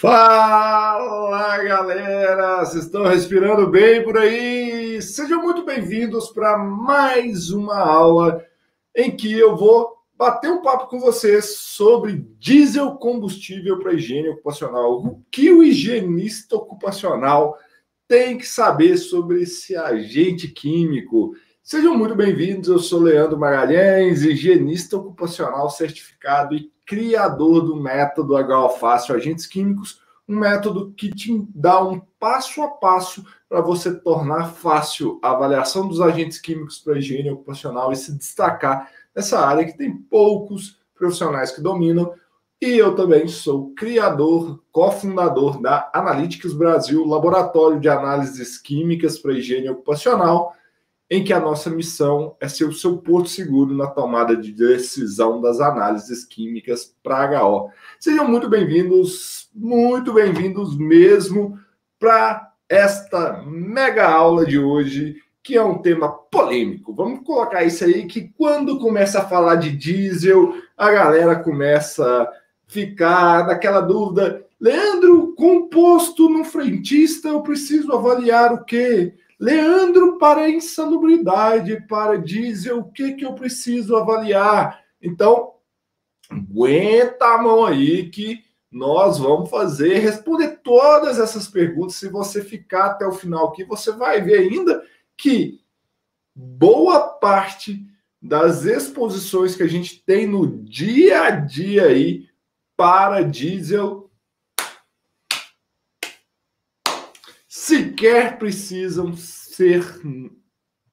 Fala galera, vocês estão respirando bem por aí? Sejam muito bem-vindos para mais uma aula em que eu vou bater um papo com vocês sobre diesel combustível para higiene ocupacional. O que o higienista ocupacional tem que saber sobre esse agente químico? Sejam muito bem-vindos, eu sou Leandro Magalhães, higienista ocupacional certificado e criador do método HO Fácil Agentes Químicos, um método que te dá um passo a passo para você tornar fácil a avaliação dos agentes químicos para a higiene ocupacional e se destacar nessa área que tem poucos profissionais que dominam. E eu também sou criador, cofundador da Analytics Brasil, laboratório de análises químicas para higiene ocupacional em que a nossa missão é ser o seu porto seguro na tomada de decisão das análises químicas para HO. Sejam muito bem-vindos, muito bem-vindos mesmo para esta mega aula de hoje, que é um tema polêmico. Vamos colocar isso aí que quando começa a falar de diesel, a galera começa a ficar naquela dúvida, Leandro, composto no frentista, eu preciso avaliar o quê? Leandro, para insalubridade, para diesel, o que, que eu preciso avaliar? Então, aguenta a mão aí que nós vamos fazer, responder todas essas perguntas. Se você ficar até o final aqui, você vai ver ainda que boa parte das exposições que a gente tem no dia a dia aí para diesel sequer precisam ser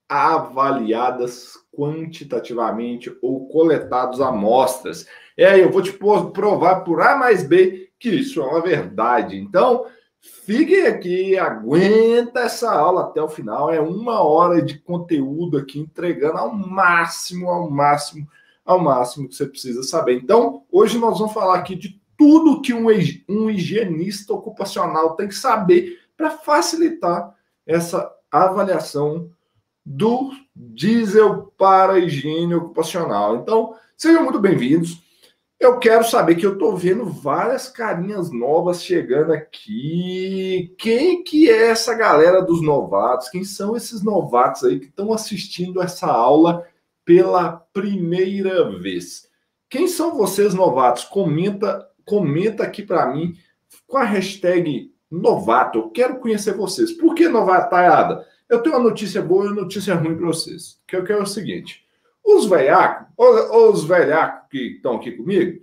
avaliadas quantitativamente ou coletados amostras. É, eu vou te provar por A mais B que isso é uma verdade. Então, fiquem aqui, aguenta essa aula até o final. É uma hora de conteúdo aqui entregando ao máximo, ao máximo, ao máximo que você precisa saber. Então, hoje nós vamos falar aqui de tudo que um, um higienista ocupacional tem que saber para facilitar essa avaliação do diesel para higiene ocupacional. Então, sejam muito bem-vindos. Eu quero saber que eu estou vendo várias carinhas novas chegando aqui. Quem que é essa galera dos novatos? Quem são esses novatos aí que estão assistindo essa aula pela primeira vez? Quem são vocês novatos? Comenta, comenta aqui para mim com a hashtag novato. Eu quero conhecer vocês. Por que novataiada? Eu tenho uma notícia boa e uma notícia ruim para vocês. Que eu quero é o seguinte: os velhacos, os velhacos que estão aqui comigo,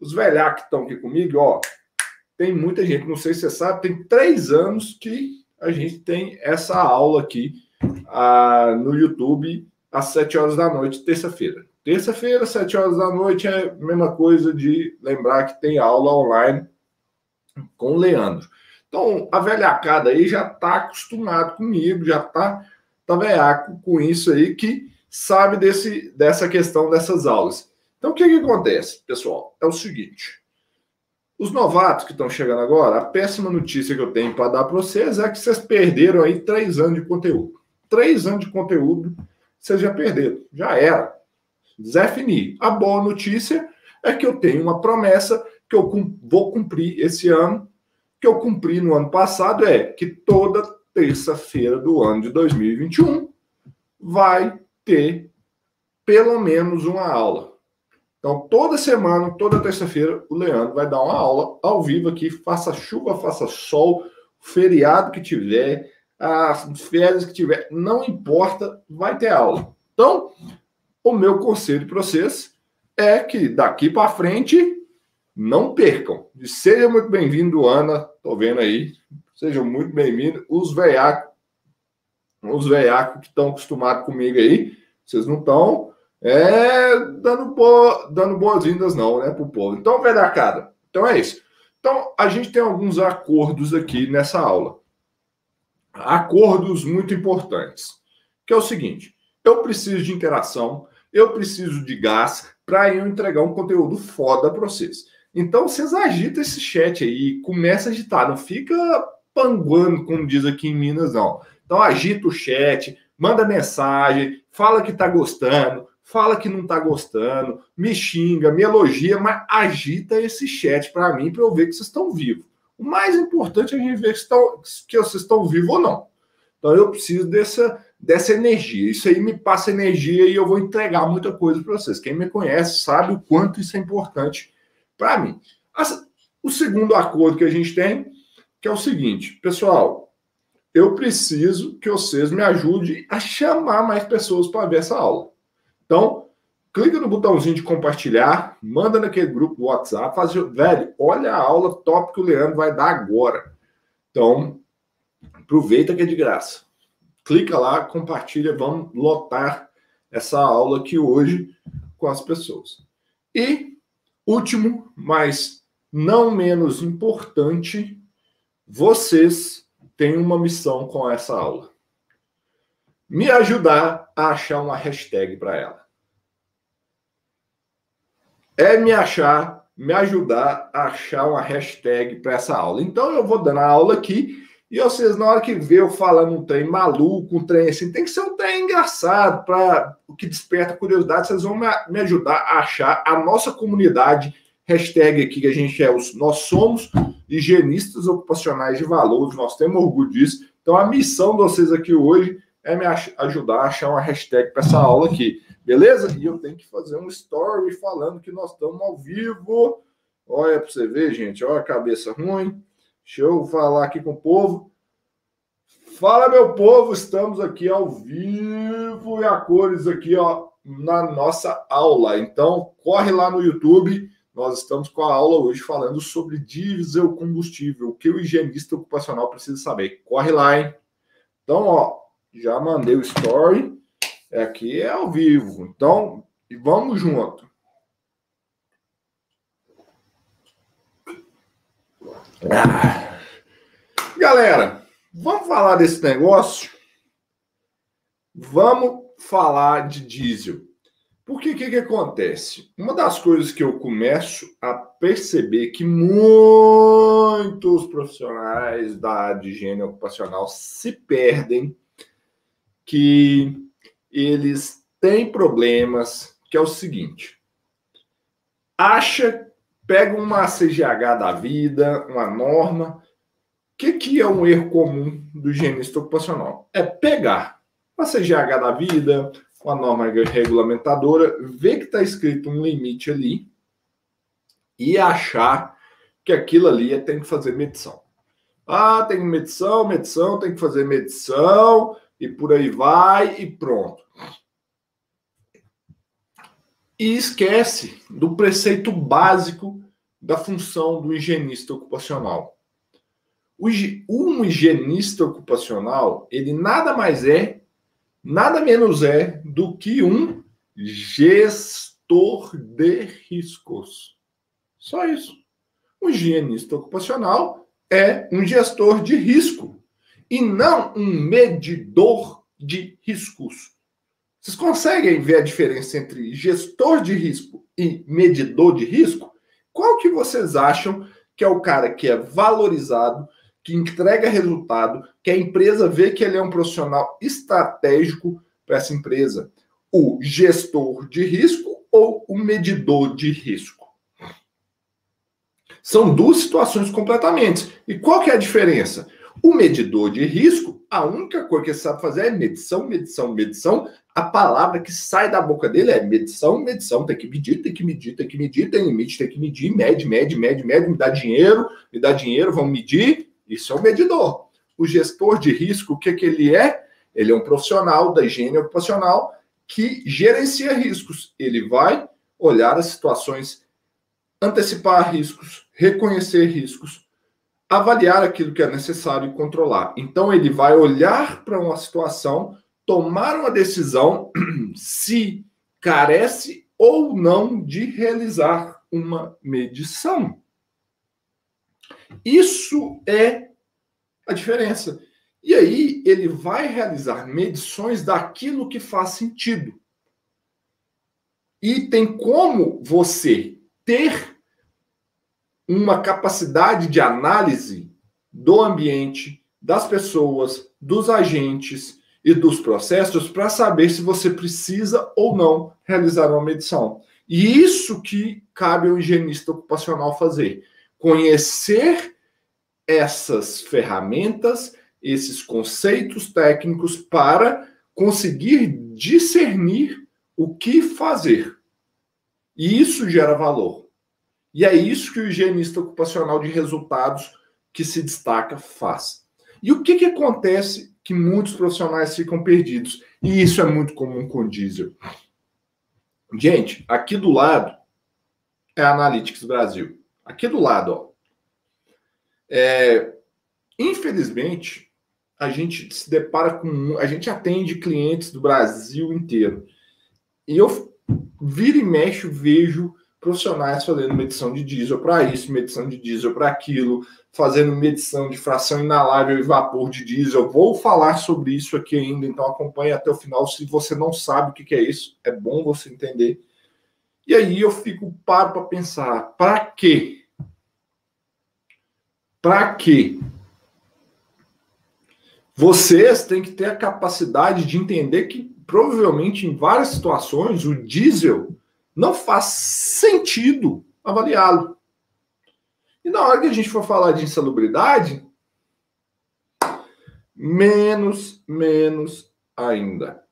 os velhacos que estão aqui comigo, ó, tem muita gente, não sei se você sabe, tem três anos que a gente tem essa aula aqui ah, no YouTube às sete horas da noite, terça-feira. Terça-feira, sete horas da noite, é a mesma coisa de lembrar que tem aula online com o Leandro. Então, a velhacada aí já está acostumado comigo, já está tá velhaco com isso aí, que sabe desse, dessa questão dessas aulas. Então, o que, que acontece, pessoal? É o seguinte: os novatos que estão chegando agora, a péssima notícia que eu tenho para dar para vocês é que vocês perderam aí três anos de conteúdo. Três anos de conteúdo vocês já perderam, já era. Zé Fini. A boa notícia é que eu tenho uma promessa que eu vou cumprir esse ano que eu cumpri no ano passado é que toda terça-feira do ano de 2021 vai ter pelo menos uma aula. Então, toda semana, toda terça-feira, o Leandro vai dar uma aula ao vivo aqui, faça chuva, faça sol, feriado que tiver, as férias que tiver, não importa, vai ter aula. Então, o meu conselho para vocês é que daqui para frente não percam. E seja muito bem-vindo, Ana. Tô vendo aí. Sejam muito bem-vindos. Os veiacos, os veiacos que estão acostumados comigo aí, vocês não estão é, dando, bo... dando boas-vindas, não, né, pro povo. Então, velhacada. Então é isso. Então, a gente tem alguns acordos aqui nessa aula. Acordos muito importantes. Que é o seguinte: eu preciso de interação, eu preciso de gás para eu entregar um conteúdo foda para vocês. Então vocês agitam esse chat aí, começa a agitar, não fica panguando, como diz aqui em Minas, não. Então agita o chat, manda mensagem, fala que tá gostando, fala que não está gostando, me xinga, me elogia, mas agita esse chat para mim para eu ver que vocês estão vivos. O mais importante é a gente ver que, estão, que vocês estão vivos ou não. Então eu preciso dessa, dessa energia. Isso aí me passa energia e eu vou entregar muita coisa para vocês. Quem me conhece sabe o quanto isso é importante para mim. O segundo acordo que a gente tem, que é o seguinte, pessoal, eu preciso que vocês me ajudem a chamar mais pessoas para ver essa aula. Então, clica no botãozinho de compartilhar, manda naquele grupo do WhatsApp, faz, velho, olha a aula top que o Leandro vai dar agora. Então, aproveita que é de graça. Clica lá, compartilha, vamos lotar essa aula aqui hoje com as pessoas. E último, mas não menos importante, vocês têm uma missão com essa aula. Me ajudar a achar uma hashtag para ela é me achar, me ajudar a achar uma hashtag para essa aula. Então eu vou dando a aula aqui e vocês, na hora que vê eu falando um trem maluco, um trem assim, tem que ser um trem engraçado, para o que desperta curiosidade, vocês vão me ajudar a achar a nossa comunidade, hashtag aqui que a gente é os nós somos higienistas ocupacionais de valores, nós temos orgulho disso. Então a missão de vocês aqui hoje é me ajudar a achar uma hashtag para essa aula aqui. Beleza? E eu tenho que fazer um story falando que nós estamos ao vivo. Olha para você ver, gente. Olha a cabeça ruim. Deixa eu falar aqui com o povo. Fala, meu povo. Estamos aqui ao vivo e a cores aqui, ó, na nossa aula. Então, corre lá no YouTube. Nós estamos com a aula hoje falando sobre diesel combustível. O que o higienista ocupacional precisa saber. Corre lá, hein? Então, ó, já mandei o story. Aqui é ao vivo. Então, vamos junto. Galera, vamos falar desse negócio? Vamos falar de diesel. Porque o que, que acontece? Uma das coisas que eu começo a perceber que muitos profissionais da higiene ocupacional se perdem, que eles têm problemas, que é o seguinte: acha, pega uma CGH da vida, uma norma. O que, que é um erro comum do higienista ocupacional? É pegar uma CGH da vida, uma norma regulamentadora, ver que está escrito um limite ali e achar que aquilo ali é, tem que fazer medição. Ah, tem medição, medição, tem que fazer medição, e por aí vai, e pronto. E esquece do preceito básico da função do higienista ocupacional. Um higienista ocupacional, ele nada mais é, nada menos é do que um gestor de riscos. Só isso. Um higienista ocupacional é um gestor de risco e não um medidor de riscos. Vocês conseguem ver a diferença entre gestor de risco e medidor de risco? Qual que vocês acham que é o cara que é valorizado, que entrega resultado, que a empresa vê que ele é um profissional estratégico para essa empresa? O gestor de risco ou o medidor de risco? São duas situações completamente. E qual que é a diferença? O medidor de risco, a única coisa que ele sabe fazer é medição, medição, medição. A palavra que sai da boca dele é medição, medição. Tem que medir, tem que medir, tem que medir, tem limite, tem que medir, mede, mede, mede, mede, me dá dinheiro, me dá dinheiro, vamos medir. Isso é o medidor. O gestor de risco, o que, que ele é? Ele é um profissional da higiene ocupacional que gerencia riscos. Ele vai olhar as situações, antecipar riscos, reconhecer riscos, avaliar aquilo que é necessário e controlar. Então, ele vai olhar para uma situação, tomar uma decisão se carece ou não de realizar uma medição. Isso é a diferença. E aí, ele vai realizar medições daquilo que faz sentido. E tem como você ter uma capacidade de análise do ambiente, das pessoas, dos agentes e dos processos para saber se você precisa ou não realizar uma medição. E isso que cabe ao higienista ocupacional fazer: conhecer essas ferramentas, esses conceitos técnicos para conseguir discernir o que fazer. E isso gera valor. E é isso que o higienista ocupacional de resultados que se destaca faz. E o que, que acontece que muitos profissionais ficam perdidos? E isso é muito comum com o diesel. Gente, aqui do lado é a Analytics Brasil. Aqui do lado, ó. É, infelizmente, a gente se depara com. A gente atende clientes do Brasil inteiro. E eu vira e mexe vejo profissionais fazendo medição de diesel para isso, medição de diesel para aquilo, fazendo medição de fração inalável e vapor de diesel. Vou falar sobre isso aqui ainda, então acompanhe até o final. Se você não sabe o que é isso, é bom você entender. E aí eu fico paro para pensar, para quê? Para quê? Vocês têm que ter a capacidade de entender que provavelmente em várias situações o diesel não faz sentido avaliá-lo. E na hora que a gente for falar de insalubridade, menos, menos ainda.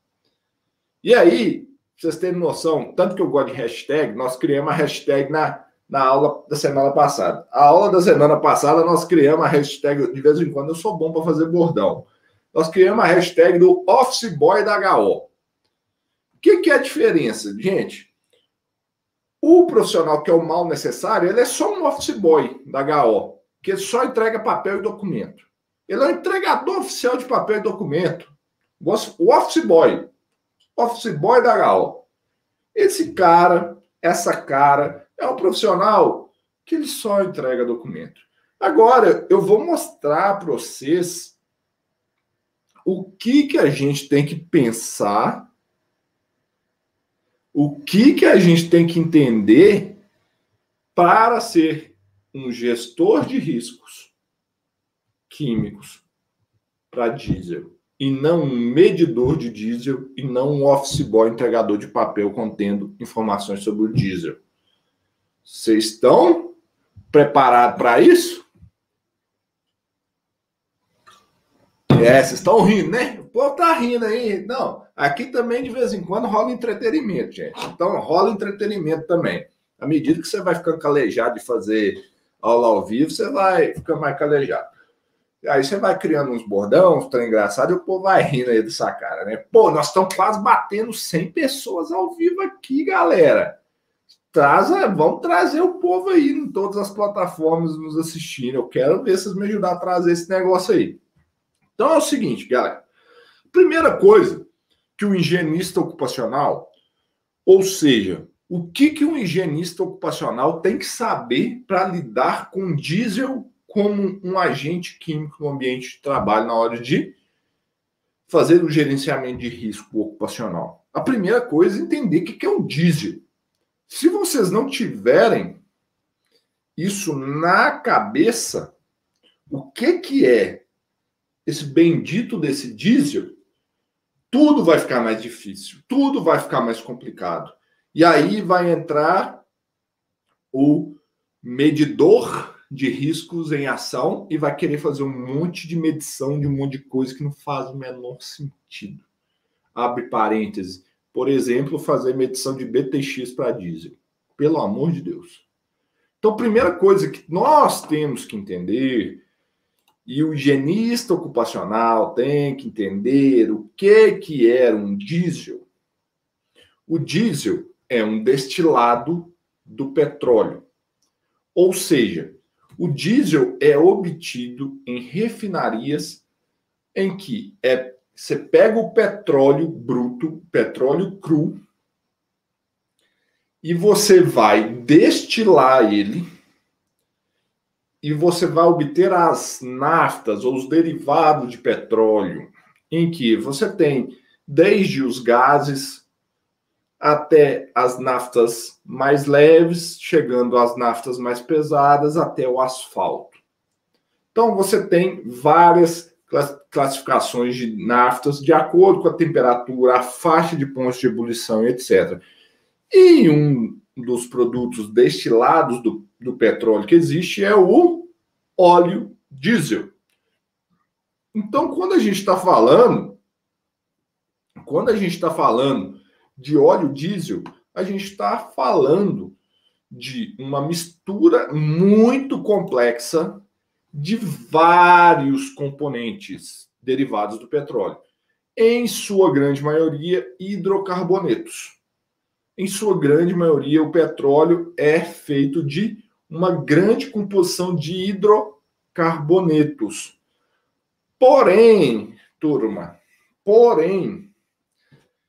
E aí, vocês terem noção, tanto que eu gosto de hashtag, nós criamos a hashtag na, na aula da semana passada. A aula da semana passada nós criamos a hashtag, de vez em quando eu sou bom para fazer bordão. Nós criamos a hashtag do Office Boy da HO. O que, que é a diferença? Gente, o profissional que é o mal necessário, ele é só um office boy da HO, que só entrega papel e documento. Ele é um entregador oficial de papel e documento. O office boy. Office boy da HO. Esse cara, essa cara, é um profissional que ele só entrega documento. Agora, eu vou mostrar para vocês o que, que a gente tem que pensar o que, que a gente tem que entender para ser um gestor de riscos químicos para diesel e não um medidor de diesel e não um office boy entregador de papel contendo informações sobre o diesel. Vocês estão preparados para isso? É, vocês estão rindo, né? O povo tá rindo aí. Não, aqui também de vez em quando rola entretenimento, gente. Então rola entretenimento também. À medida que você vai ficando calejado de fazer aula ao vivo, você vai ficando mais calejado. Aí você vai criando uns bordões, tão engraçado, e o povo vai rindo aí dessa cara, né? Pô, nós estamos quase batendo 100 pessoas ao vivo aqui, galera. Traz, vamos trazer o povo aí em todas as plataformas nos assistindo. Eu quero ver vocês me ajudar a trazer esse negócio aí. Então é o seguinte, galera. Primeira coisa que o higienista ocupacional, ou seja, o que, que um higienista ocupacional tem que saber para lidar com diesel como um agente químico no ambiente de trabalho na hora de fazer o gerenciamento de risco ocupacional. A primeira coisa é entender o que é um diesel. Se vocês não tiverem isso na cabeça, o que, que é esse bendito desse diesel, tudo vai ficar mais difícil, tudo vai ficar mais complicado. E aí vai entrar o medidor de riscos em ação e vai querer fazer um monte de medição de um monte de coisa que não faz o menor sentido. Abre parênteses. Por exemplo, fazer medição de BTX para diesel. Pelo amor de Deus. Então, primeira coisa que nós temos que entender e o higienista ocupacional tem que entender o que, que era um diesel. O diesel é um destilado do petróleo. Ou seja, o diesel é obtido em refinarias em que é, você pega o petróleo bruto, petróleo cru, e você vai destilar ele e você vai obter as naftas ou os derivados de petróleo, em que você tem desde os gases até as naftas mais leves, chegando às naftas mais pesadas até o asfalto. Então você tem várias classificações de naftas de acordo com a temperatura, a faixa de pontos de ebulição, etc. E um dos produtos destilados do, do petróleo que existe é o óleo diesel. Então, quando a gente está falando, quando a gente está falando de óleo diesel, a gente está falando de uma mistura muito complexa de vários componentes derivados do petróleo, em sua grande maioria hidrocarbonetos. Em sua grande maioria, o petróleo é feito de uma grande composição de hidrocarbonetos. Porém, turma, porém,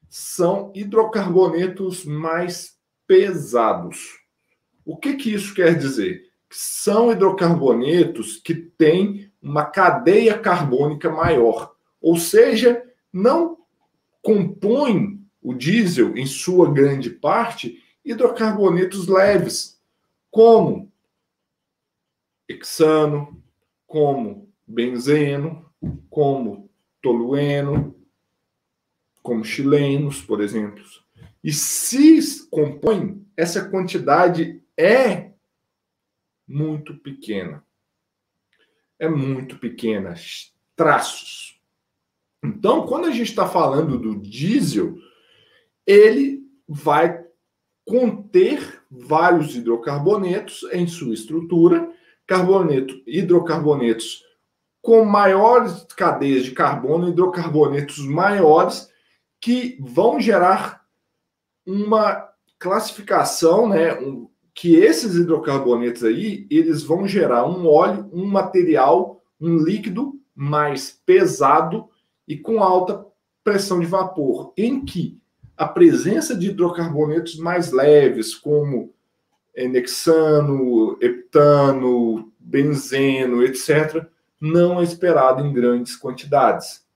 são hidrocarbonetos mais pesados. O que, que isso quer dizer? São hidrocarbonetos que têm uma cadeia carbônica maior, ou seja, não compõem o diesel, em sua grande parte, hidrocarbonetos leves, como hexano, como benzeno, como tolueno, como chilenos, por exemplo. E se compõe, essa quantidade é muito pequena. É muito pequena. Traços. Então, quando a gente está falando do diesel, ele vai conter vários hidrocarbonetos em sua estrutura, carboneto, hidrocarbonetos com maiores cadeias de carbono, hidrocarbonetos maiores que vão gerar uma classificação, né, um, que esses hidrocarbonetos aí, eles vão gerar um óleo, um material, um líquido mais pesado e com alta pressão de vapor, em que a presença de hidrocarbonetos mais leves, como hexano, heptano, benzeno, etc., não é esperado em grandes quantidades.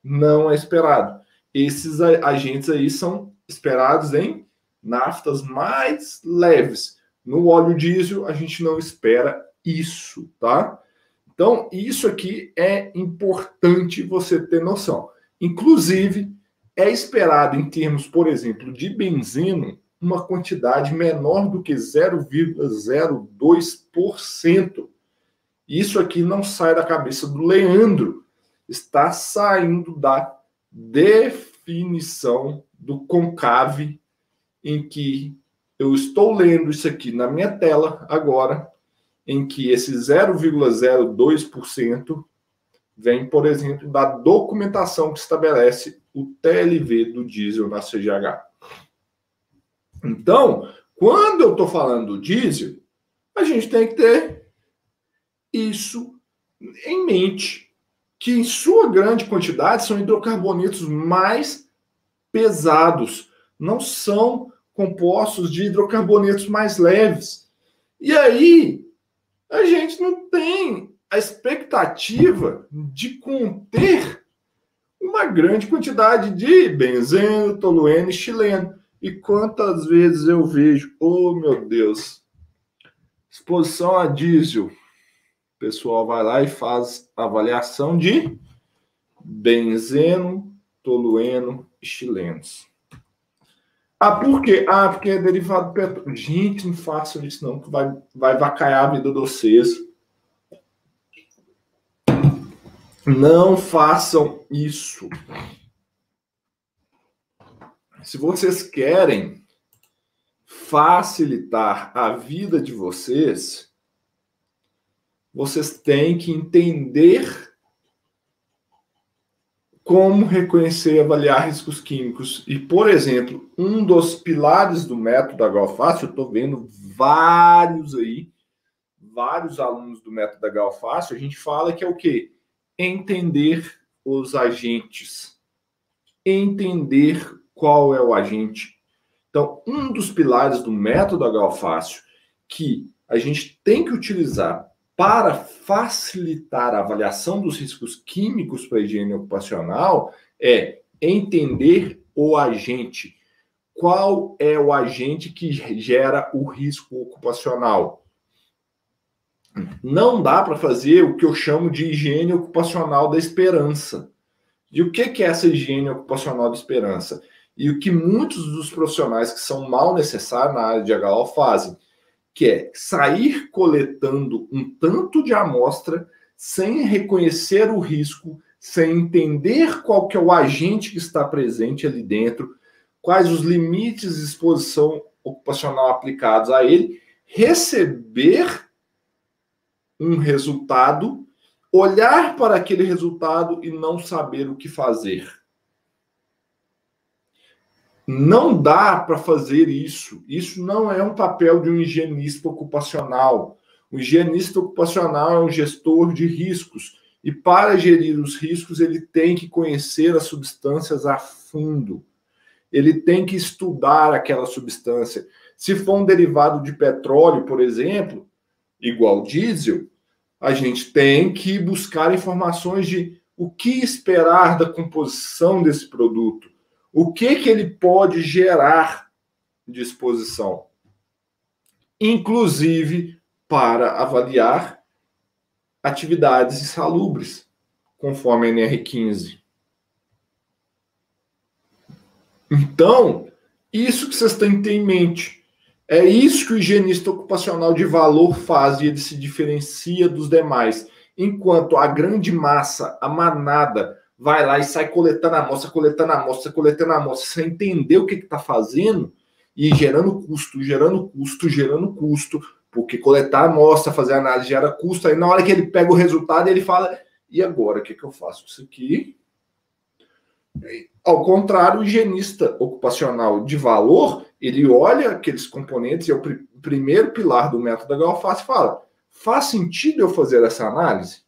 Não é esperado. Esses agentes aí são esperados em naftas mais leves. No óleo diesel, a gente não espera isso, tá? Então, isso aqui é importante você ter noção. Inclusive, é esperado em termos, por exemplo, de benzeno, uma quantidade menor do que 0,02%. Isso aqui não sai da cabeça do Leandro, está saindo da definição do concave em que eu estou lendo isso aqui na minha tela agora, em que esse 0,02% vem, por exemplo, da documentação que estabelece o TLV do diesel na CGH. Então, quando eu estou falando do diesel, a gente tem que ter isso em mente, que em sua grande quantidade são hidrocarbonetos mais pesados, não são compostos de hidrocarbonetos mais leves. E aí, a gente não tem a expectativa de conter uma grande quantidade de benzeno, tolueno e chileno. E quantas vezes eu vejo, oh meu Deus, exposição a diesel. O pessoal vai lá e faz avaliação de benzeno, tolueno e chilenos. Ah, por quê? Ah, porque é derivado do petróleo. Gente, não façam isso não, que vai, vai vacaiar a vida de vocês. Não façam isso. Se vocês querem facilitar a vida de vocês, vocês têm que entender como reconhecer e avaliar riscos químicos. E, por exemplo, um dos pilares do método Galfácio, eu estou vendo vários aí, vários alunos do método Galfácio, a gente fala que é o quê? Entender os agentes, entender qual é o agente. Então, um dos pilares do método H-Fácil que a gente tem que utilizar para facilitar a avaliação dos riscos químicos para a higiene ocupacional é entender o agente. Qual é o agente que gera o risco ocupacional? Não dá para fazer o que eu chamo de higiene ocupacional da esperança. E o que é essa higiene ocupacional da esperança? E o que muitos dos profissionais que são mal necessários na área de HO fazem, que é sair coletando um tanto de amostra sem reconhecer o risco, sem entender qual que é o agente que está presente ali dentro, quais os limites de exposição ocupacional aplicados a ele, receber um resultado, olhar para aquele resultado e não saber o que fazer. Não dá para fazer isso. Isso não é um papel de um higienista ocupacional. O higienista ocupacional é um gestor de riscos. E para gerir os riscos, ele tem que conhecer as substâncias a fundo. Ele tem que estudar aquela substância. Se for um derivado de petróleo, por exemplo, igual diesel, a gente tem que buscar informações de o que esperar da composição desse produto, o que que ele pode gerar de exposição, inclusive para avaliar atividades insalubres, conforme a NR15. Então, isso que vocês têm que ter em mente. É isso que o higienista ocupacional de valor faz e ele se diferencia dos demais. Enquanto a grande massa, a manada, vai lá e sai coletando amostra, coletando amostra, coletando amostra, sem entender o que está fazendo e gerando custo, gerando custo, gerando custo, porque coletar amostra, fazer análise gera custo. Aí na hora que ele pega o resultado, ele fala: e agora? O que, que eu faço isso aqui? Ao contrário, o higienista ocupacional de valor, ele olha aqueles componentes, e é o pr primeiro pilar do método Galface fala: faz sentido eu fazer essa análise?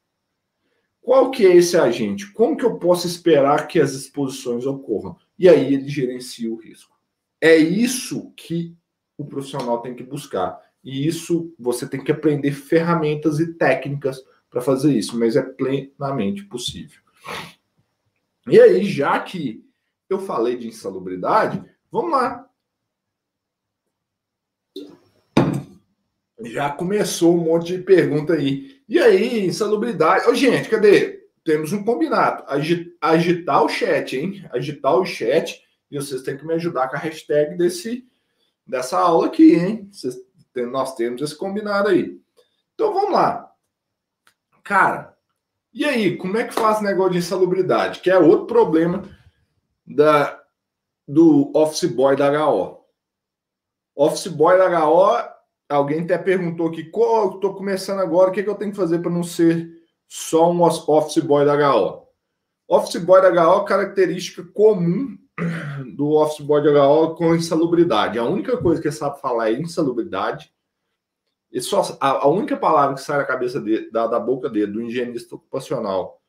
Qual que é esse agente? Como que eu posso esperar que as exposições ocorram? E aí ele gerencia o risco. É isso que o profissional tem que buscar. E isso você tem que aprender ferramentas e técnicas para fazer isso, mas é plenamente possível. E aí, já que eu falei de insalubridade, vamos lá. Já começou um monte de pergunta aí. E aí, insalubridade. Ô, gente, cadê? Temos um combinado. Agitar o chat, hein? Agitar o chat. E vocês têm que me ajudar com a hashtag desse, dessa aula aqui, hein? Vocês, nós temos esse combinado aí. Então vamos lá. Cara, e aí, como é que faz negócio de insalubridade? Que é outro problema da, do Office Boy da HO. Office Boy da HO alguém até perguntou aqui, estou começando agora, o que, que eu tenho que fazer para não ser só um office boy da HO? Office boy da HO, característica comum do office boy da HO com insalubridade. A única coisa que ele sabe falar é insalubridade. E só, a, a única palavra que sai da cabeça dele, da, da boca dele, do higienista ocupacional,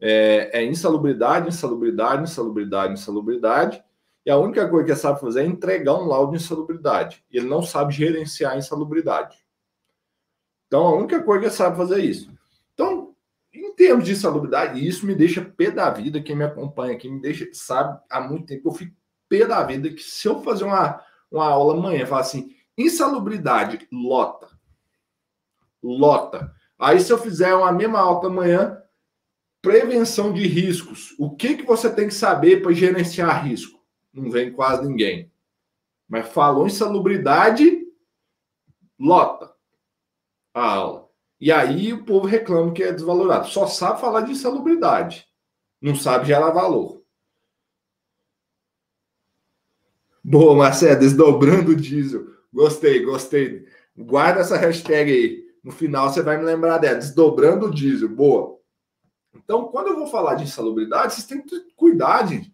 é, é insalubridade, insalubridade, insalubridade, insalubridade. E a única coisa que ele sabe fazer é entregar um laudo de insalubridade. Ele não sabe gerenciar a insalubridade. Então, a única coisa que ele sabe fazer é isso. Então, em termos de insalubridade, isso me deixa pé da vida. Quem me acompanha aqui me deixa, sabe, há muito tempo que eu fico pé da vida que se eu fazer uma, uma aula amanhã, falar assim, insalubridade, lota. Lota. Aí, se eu fizer uma mesma aula amanhã, prevenção de riscos. O que, que você tem que saber para gerenciar risco? Não vem quase ninguém. Mas falou em salubridade, lota a aula. E aí o povo reclama que é desvalorado. Só sabe falar de insalubridade. Não sabe gerar valor. Boa, Marcelo, desdobrando o diesel. Gostei, gostei. Guarda essa hashtag aí. No final você vai me lembrar dela. Desdobrando o diesel. Boa. Então, quando eu vou falar de insalubridade, vocês têm que ter cuidado, gente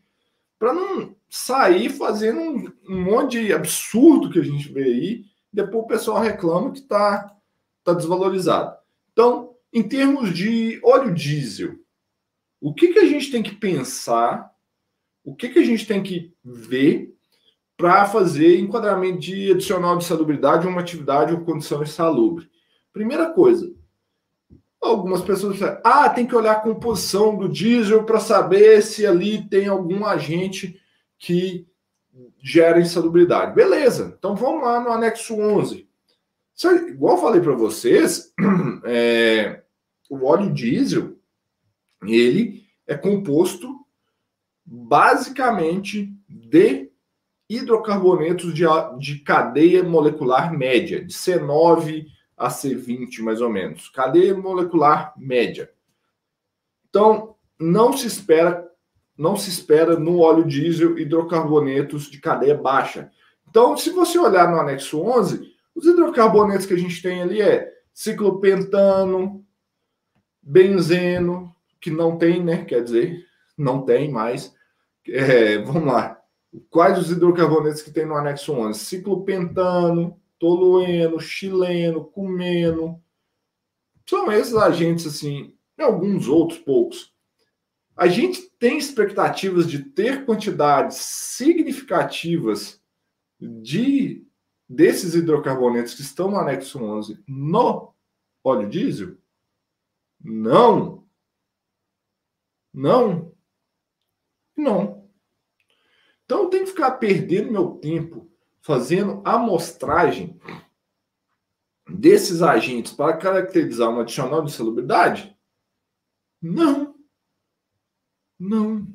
para não sair fazendo um, um, monte de absurdo que a gente vê aí, depois o pessoal reclama que está tá desvalorizado. Então, em termos de óleo diesel, o que, que a gente tem que pensar, o que, que a gente tem que ver para fazer enquadramento de adicional de salubridade uma atividade ou condição insalubre? Primeira coisa, Algumas pessoas dizem, ah, tem que olhar a composição do diesel para saber se ali tem algum agente que gera insalubridade. Beleza, então vamos lá no anexo 11. igual falei para vocês, é, o óleo diesel, ele é composto basicamente de hidrocarbonetos de, de cadeia molecular média, de C9 a C20, mais ou menos. Cadeia molecular média. Então, não se espera não se espera no óleo diesel hidrocarbonetos de cadeia baixa. Então, se você olhar no anexo 11, os hidrocarbonetos que a gente tem ali é ciclopentano, benzeno, que não tem, né? Quer dizer, não tem mais. É, vamos lá. Quais os hidrocarbonetos que tem no anexo 11? Ciclopentano, tolueno, chileno, cumeno. São esses agentes, assim, e alguns outros poucos. A gente tem expectativas de ter quantidades significativas de desses hidrocarbonetos que estão no anexo 11 no óleo diesel? Não. Não. Não. Então eu tenho que ficar perdendo meu tempo fazendo amostragem desses agentes para caracterizar uma adicional de insalubridade? Não. Não.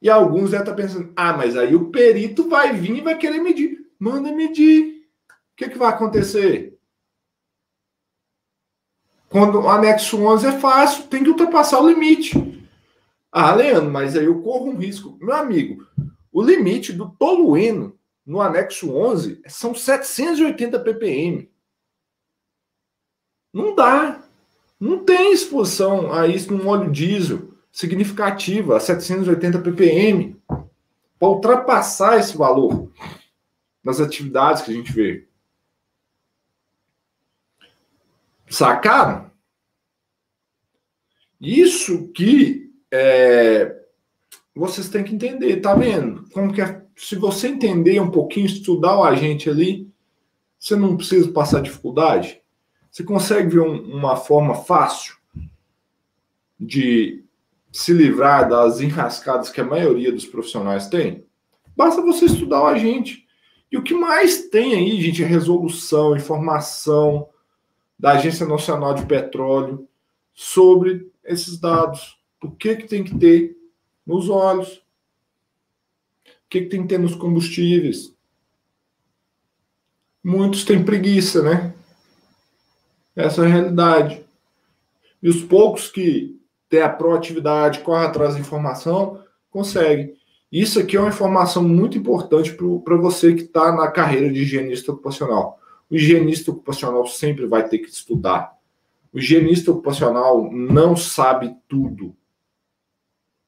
E alguns já estão pensando, ah, mas aí o perito vai vir e vai querer medir. Manda medir. O que, que vai acontecer? Quando o anexo 11 é fácil, tem que ultrapassar o limite. Ah, Leandro, mas aí eu corro um risco. Meu amigo, o limite do tolueno no anexo 11 são 780 ppm. Não dá. Não tem exposição a isso no óleo diesel significativa, a 780 ppm, para ultrapassar esse valor nas atividades que a gente vê. Sacaram? Isso que é, vocês têm que entender, tá vendo? Como que é, se você entender um pouquinho, estudar o agente ali, você não precisa passar dificuldade. Você consegue ver um, uma forma fácil de se livrar das enrascadas que a maioria dos profissionais tem? Basta você estudar o agente. E o que mais tem aí, gente, é resolução, informação da Agência Nacional de Petróleo sobre esses dados. O que, que tem que ter nos óleos? O que, que tem que ter nos combustíveis? Muitos têm preguiça, né? Essa é a realidade. E os poucos que ter a proatividade, corre atrás da informação, consegue. Isso aqui é uma informação muito importante para você que está na carreira de higienista ocupacional. O higienista ocupacional sempre vai ter que estudar. O higienista ocupacional não sabe tudo.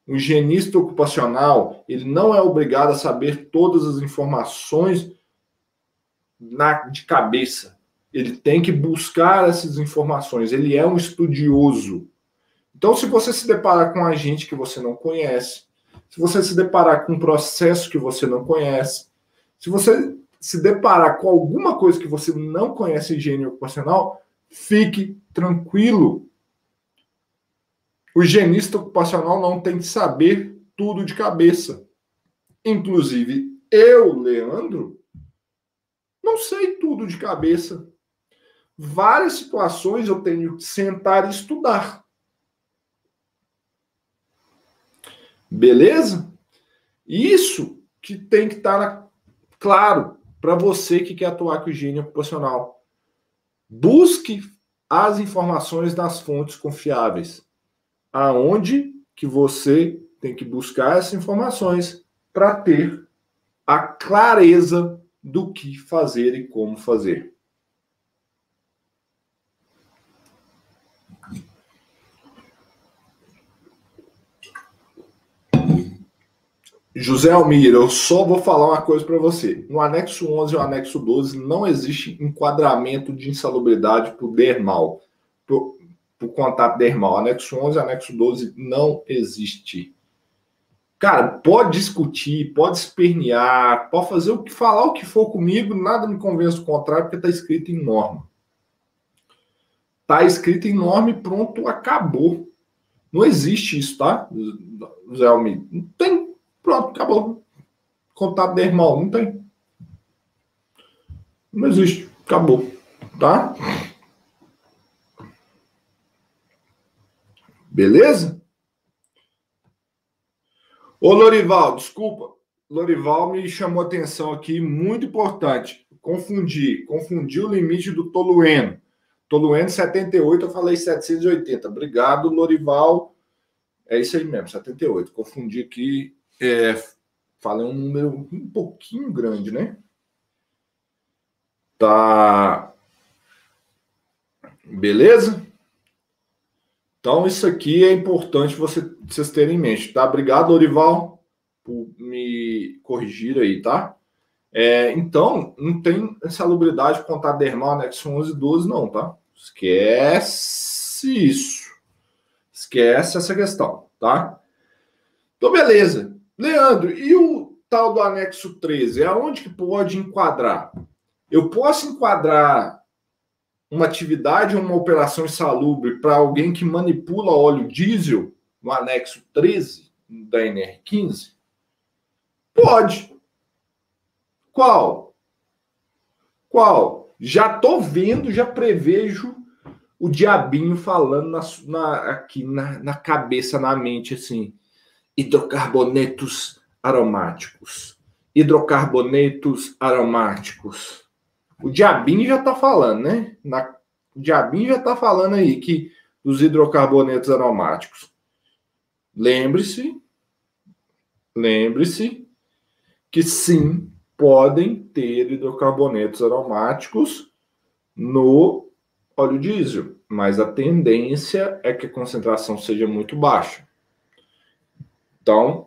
O higienista ocupacional ele não é obrigado a saber todas as informações na, de cabeça. Ele tem que buscar essas informações. Ele é um estudioso. Então, se você se deparar com um agente que você não conhece, se você se deparar com um processo que você não conhece, se você se deparar com alguma coisa que você não conhece em higiene ocupacional, fique tranquilo. O higienista ocupacional não tem que saber tudo de cabeça. Inclusive, eu, Leandro, não sei tudo de cabeça. Várias situações eu tenho que sentar e estudar. Beleza? Isso que tem que estar tá claro para você que quer atuar com higiene ocupacional. Busque as informações das fontes confiáveis. Aonde que você tem que buscar essas informações para ter a clareza do que fazer e como fazer. José Almir, eu só vou falar uma coisa para você. No anexo 11 e no anexo 12 não existe enquadramento de insalubridade por dermal, por, por contato dermal. Anexo 11 e anexo 12 não existe. Cara, pode discutir, pode espernear, pode fazer o que falar o que for comigo, nada me convence do contrário, porque está escrito em norma. Está escrito em norma e pronto, acabou. Não existe isso, tá? José Almir. Não tem Pronto, acabou. Contato dermal, não tem. Não existe. Acabou, tá? Beleza? Ô, Lorival, desculpa. Lorival me chamou atenção aqui, muito importante. Confundi, confundi o limite do Tolueno. Tolueno 78, eu falei 780. Obrigado, Lorival. É isso aí mesmo, 78. Confundi aqui, é, falei um número um pouquinho grande, né? Tá. Beleza? Então, isso aqui é importante você, vocês terem em mente, tá? Obrigado, Lorival, por me corrigir aí, tá? É, então, não tem insalubridade contar dermal anexo 11 e 12, não, tá? Esquece isso. Esquece essa questão, tá? Então, beleza. Leandro, e o tal do anexo 13? Aonde que pode enquadrar? Eu posso enquadrar uma atividade ou uma operação insalubre para alguém que manipula óleo diesel no anexo 13 da NR15? Pode. Qual? Qual? Já tô vendo, já prevejo o diabinho falando na, na, aqui na, na cabeça, na mente, assim. Hidrocarbonetos aromáticos. Hidrocarbonetos aromáticos. O diabinho já está falando, né? Na, o diabinho já está falando aí que dos hidrocarbonetos aromáticos. Lembre-se, lembre-se que sim, podem ter hidrocarbonetos aromáticos no óleo diesel, mas a tendência é que a concentração seja muito baixa. Então,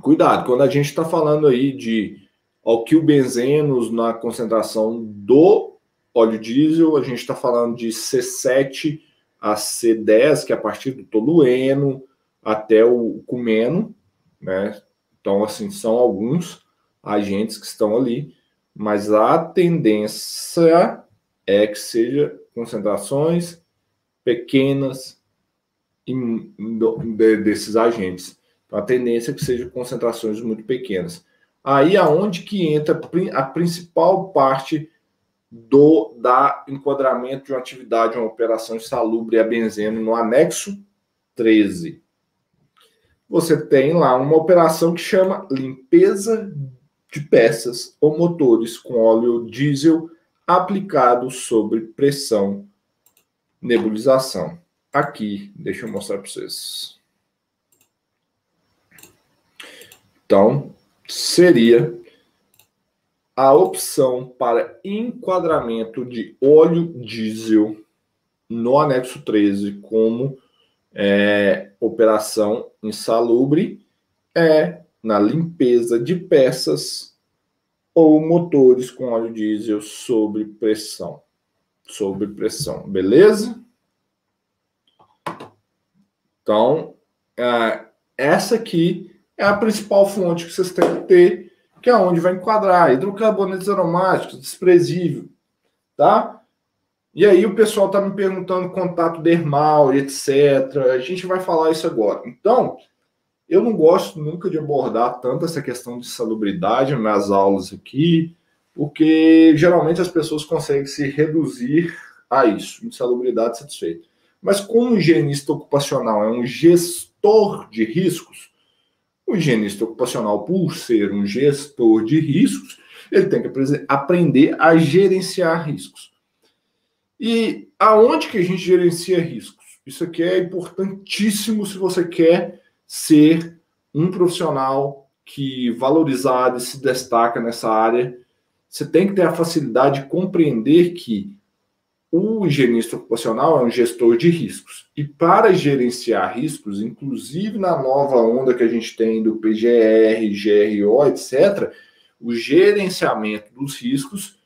cuidado, quando a gente está falando aí de alquilbenzenos na concentração do óleo diesel, a gente está falando de C7 a C10, que é a partir do tolueno até o cumeno, né? Então, assim, são alguns agentes que estão ali, mas a tendência é que seja concentrações pequenas desses agentes. A tendência é que seja concentrações muito pequenas. Aí aonde que entra a principal parte do da enquadramento de uma atividade, uma operação insalubre a benzeno no anexo 13. Você tem lá uma operação que chama limpeza de peças ou motores com óleo diesel aplicado sobre pressão nebulização. Aqui, deixa eu mostrar para vocês. Então, seria a opção para enquadramento de óleo diesel no anexo 13 como é, operação insalubre é na limpeza de peças ou motores com óleo diesel sob pressão. Sob pressão, beleza? Então, é, essa aqui é a principal fonte que vocês têm que ter, que é onde vai enquadrar hidrocarbonetos aromáticos, desprezível, tá? E aí o pessoal está me perguntando contato dermal, etc. A gente vai falar isso agora. Então, eu não gosto nunca de abordar tanto essa questão de salubridade nas aulas aqui, porque geralmente as pessoas conseguem se reduzir a isso, insalubridade satisfeita. Mas como o higienista ocupacional é um gestor de riscos, o higienista ocupacional, por ser um gestor de riscos, ele tem que aprender a gerenciar riscos. E aonde que a gente gerencia riscos? Isso aqui é importantíssimo se você quer ser um profissional que valorizado e se destaca nessa área. Você tem que ter a facilidade de compreender que o higienista ocupacional é um gestor de riscos. E para gerenciar riscos, inclusive na nova onda que a gente tem do PGR, GRO, etc., o gerenciamento dos riscos,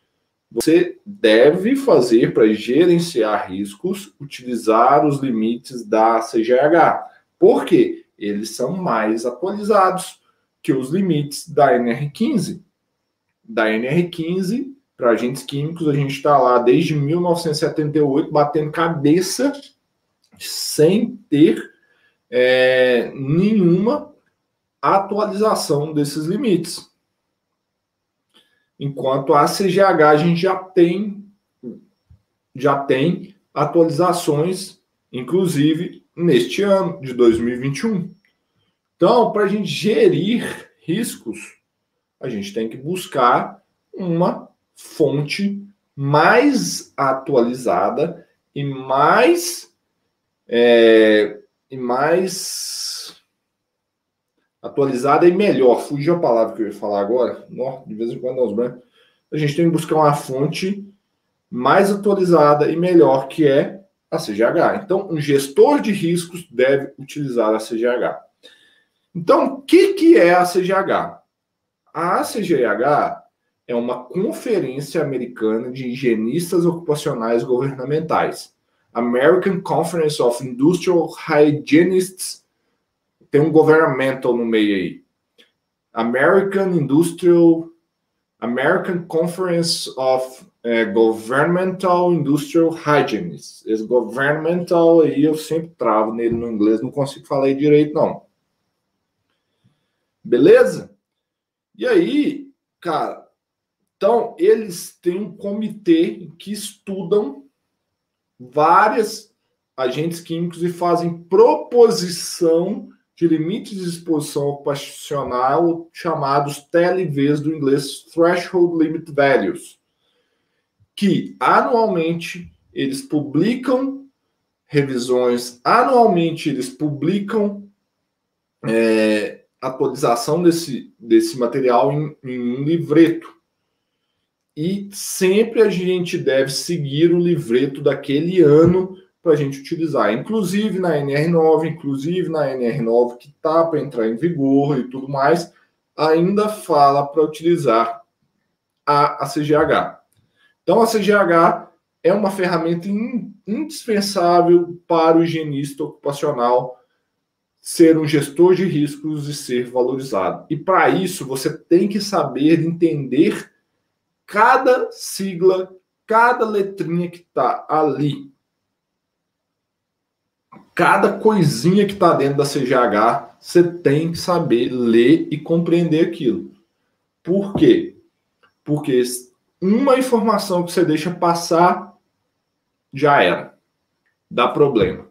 você deve fazer para gerenciar riscos, utilizar os limites da CGH. Por quê? Eles são mais atualizados que os limites da NR15. Da NR15, para agentes químicos, a gente está lá desde 1978 batendo cabeça sem ter é, nenhuma atualização desses limites. Enquanto a CGH a gente já tem já tem atualizações, inclusive neste ano de 2021. Então, para a gente gerir riscos, a gente tem que buscar uma fonte mais atualizada e mais é, e mais atualizada e melhor. Fugiu a palavra que eu ia falar agora. De vez em quando nós brancos. A gente tem que buscar uma fonte mais atualizada e melhor, que é a CGH. Então, um gestor de riscos deve utilizar a CGH. Então, o que, que é a CGH? A CGH é uma conferência americana de higienistas ocupacionais governamentais. American Conference of Industrial Hygienists. Tem um governmental no meio aí. American Industrial American Conference of uh, Governmental Industrial Hygienists. Esse governmental aí eu sempre travo nele no inglês, não consigo falar aí direito, não. Beleza? E aí, cara, então eles têm um comitê que estudam várias agentes químicos e fazem proposição de limites de exposição ocupacional chamados TLVs do inglês Threshold Limit Values, que anualmente eles publicam revisões, anualmente eles publicam é, atualização desse, desse material em, em um livreto. E sempre a gente deve seguir o livreto daquele ano para a gente utilizar, inclusive na NR9, inclusive na NR9 que está para entrar em vigor e tudo mais, ainda fala para utilizar a, a CGH. Então a CGH é uma ferramenta in, indispensável para o higienista ocupacional ser um gestor de riscos e ser valorizado. E para isso você tem que saber entender cada sigla, cada letrinha que está ali cada coisinha que está dentro da CGH, você tem que saber ler e compreender aquilo. Por quê? Porque uma informação que você deixa passar já era. Dá problema.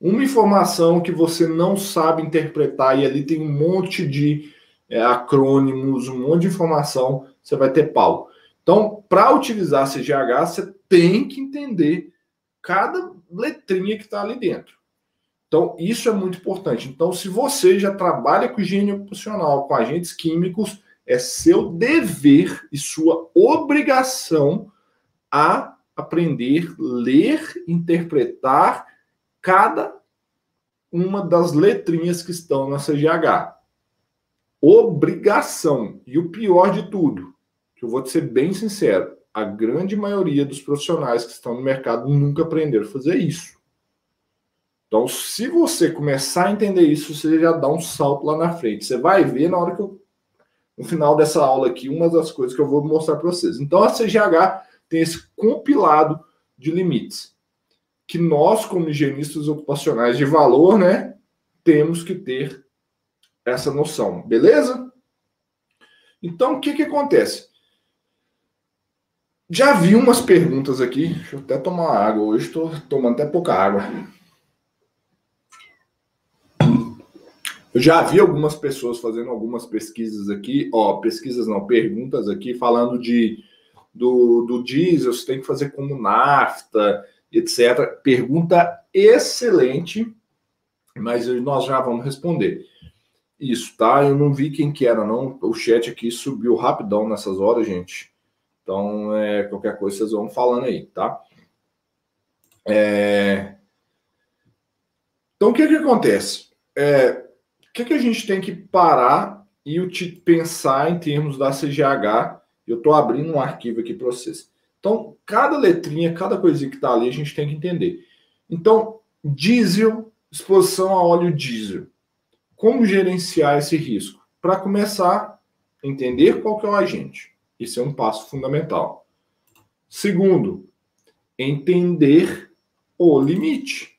Uma informação que você não sabe interpretar e ali tem um monte de é, acrônimos, um monte de informação, você vai ter pau. Então, para utilizar CGH, você tem que entender cada letrinha que está ali dentro. Então, isso é muito importante. Então, se você já trabalha com higiene ocupacional, com agentes químicos, é seu dever e sua obrigação a aprender, ler, interpretar cada uma das letrinhas que estão na CGH. Obrigação. E o pior de tudo, que eu vou te ser bem sincero, a grande maioria dos profissionais que estão no mercado nunca aprenderam a fazer isso. Então, se você começar a entender isso, você já dá um salto lá na frente. Você vai ver na hora que eu, no final dessa aula aqui, uma das coisas que eu vou mostrar para vocês. Então, a CGH tem esse compilado de limites que nós, como higienistas ocupacionais de valor, né, temos que ter essa noção, beleza? Então, o que que acontece? Já vi umas perguntas aqui. Deixa eu até tomar água. Hoje estou tomando até pouca água. Eu já vi algumas pessoas fazendo algumas pesquisas aqui, ó, pesquisas não, perguntas aqui, falando de do, do diesel, se tem que fazer como nafta, etc. Pergunta excelente, mas nós já vamos responder. Isso, tá? Eu não vi quem que era, não. O chat aqui subiu rapidão nessas horas, gente. Então, é, qualquer coisa vocês vão falando aí, tá? É... Então, o que que acontece? É, o que que a gente tem que parar e pensar em termos da CGH? Eu estou abrindo um arquivo aqui para vocês. Então, cada letrinha, cada coisinha que está ali, a gente tem que entender. Então, diesel, exposição a óleo diesel. Como gerenciar esse risco? Para começar, entender qual que é o agente. Isso é um passo fundamental. Segundo, entender o limite.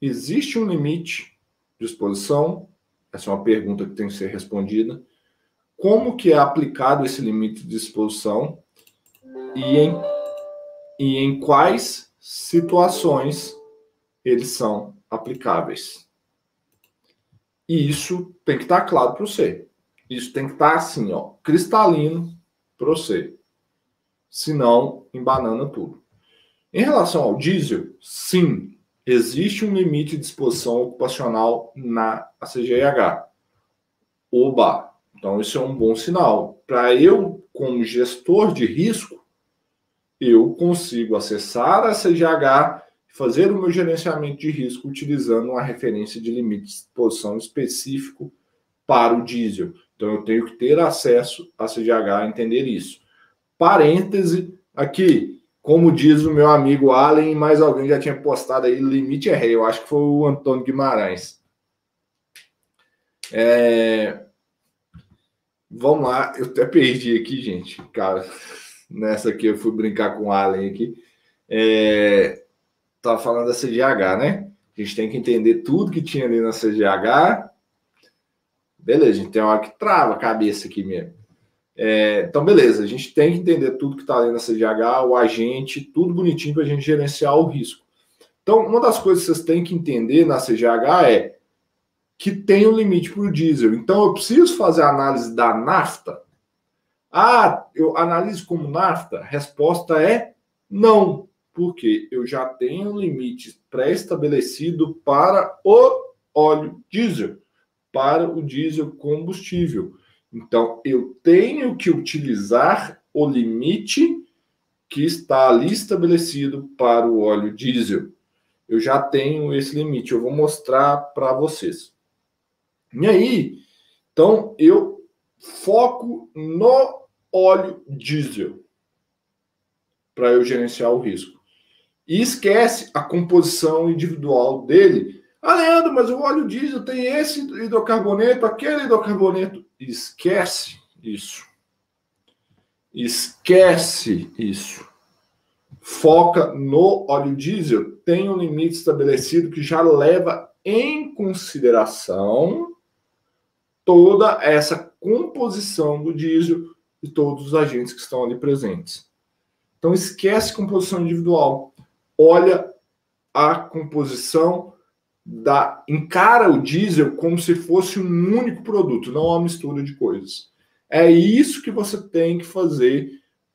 Existe um limite de exposição? Essa é uma pergunta que tem que ser respondida. Como que é aplicado esse limite de exposição? E em e em quais situações eles são aplicáveis. E isso tem que estar claro para você. Isso tem que estar assim, ó, cristalino para você. Senão, embanana tudo. Em relação ao diesel, sim, existe um limite de exposição ocupacional na ACGH. Oba! Então, isso é um bom sinal. Para eu, como gestor de risco, eu consigo acessar a CGH fazer o meu gerenciamento de risco utilizando uma referência de limite de exposição específico para o diesel. Então, eu tenho que ter acesso à CGH, entender isso. Parêntese aqui, como diz o meu amigo Allen, mais alguém já tinha postado aí, limite é rei, eu acho que foi o Antônio Guimarães. É... Vamos lá, eu até perdi aqui, gente, cara. Nessa aqui eu fui brincar com o Allen aqui. É... Tava falando da CGH, né? A gente tem que entender tudo que tinha ali na CGH. Beleza, a gente tem uma hora que trava a cabeça aqui mesmo. É, então, beleza, a gente tem que entender tudo que está ali na CGH, o agente, tudo bonitinho para a gente gerenciar o risco. Então, uma das coisas que vocês têm que entender na CGH é que tem um limite para o diesel. Então, eu preciso fazer a análise da nafta. Ah, eu analiso como nafta? resposta é não, porque eu já tenho um limite pré-estabelecido para o óleo diesel, para o diesel combustível. Então, eu tenho que utilizar o limite que está ali estabelecido para o óleo diesel. Eu já tenho esse limite, eu vou mostrar para vocês. E aí, então eu foco no óleo diesel para eu gerenciar o risco. E esquece a composição individual dele. Ah, Leandro, mas o óleo diesel tem esse hidrocarboneto, aquele hidrocarboneto. Esquece isso. Esquece isso. Foca no óleo diesel. Tem um limite estabelecido que já leva em consideração toda essa composição do diesel e todos os agentes que estão ali presentes. Então esquece composição individual. Olha a composição da encara o diesel como se fosse um único produto, não uma mistura de coisas. É isso que você tem que fazer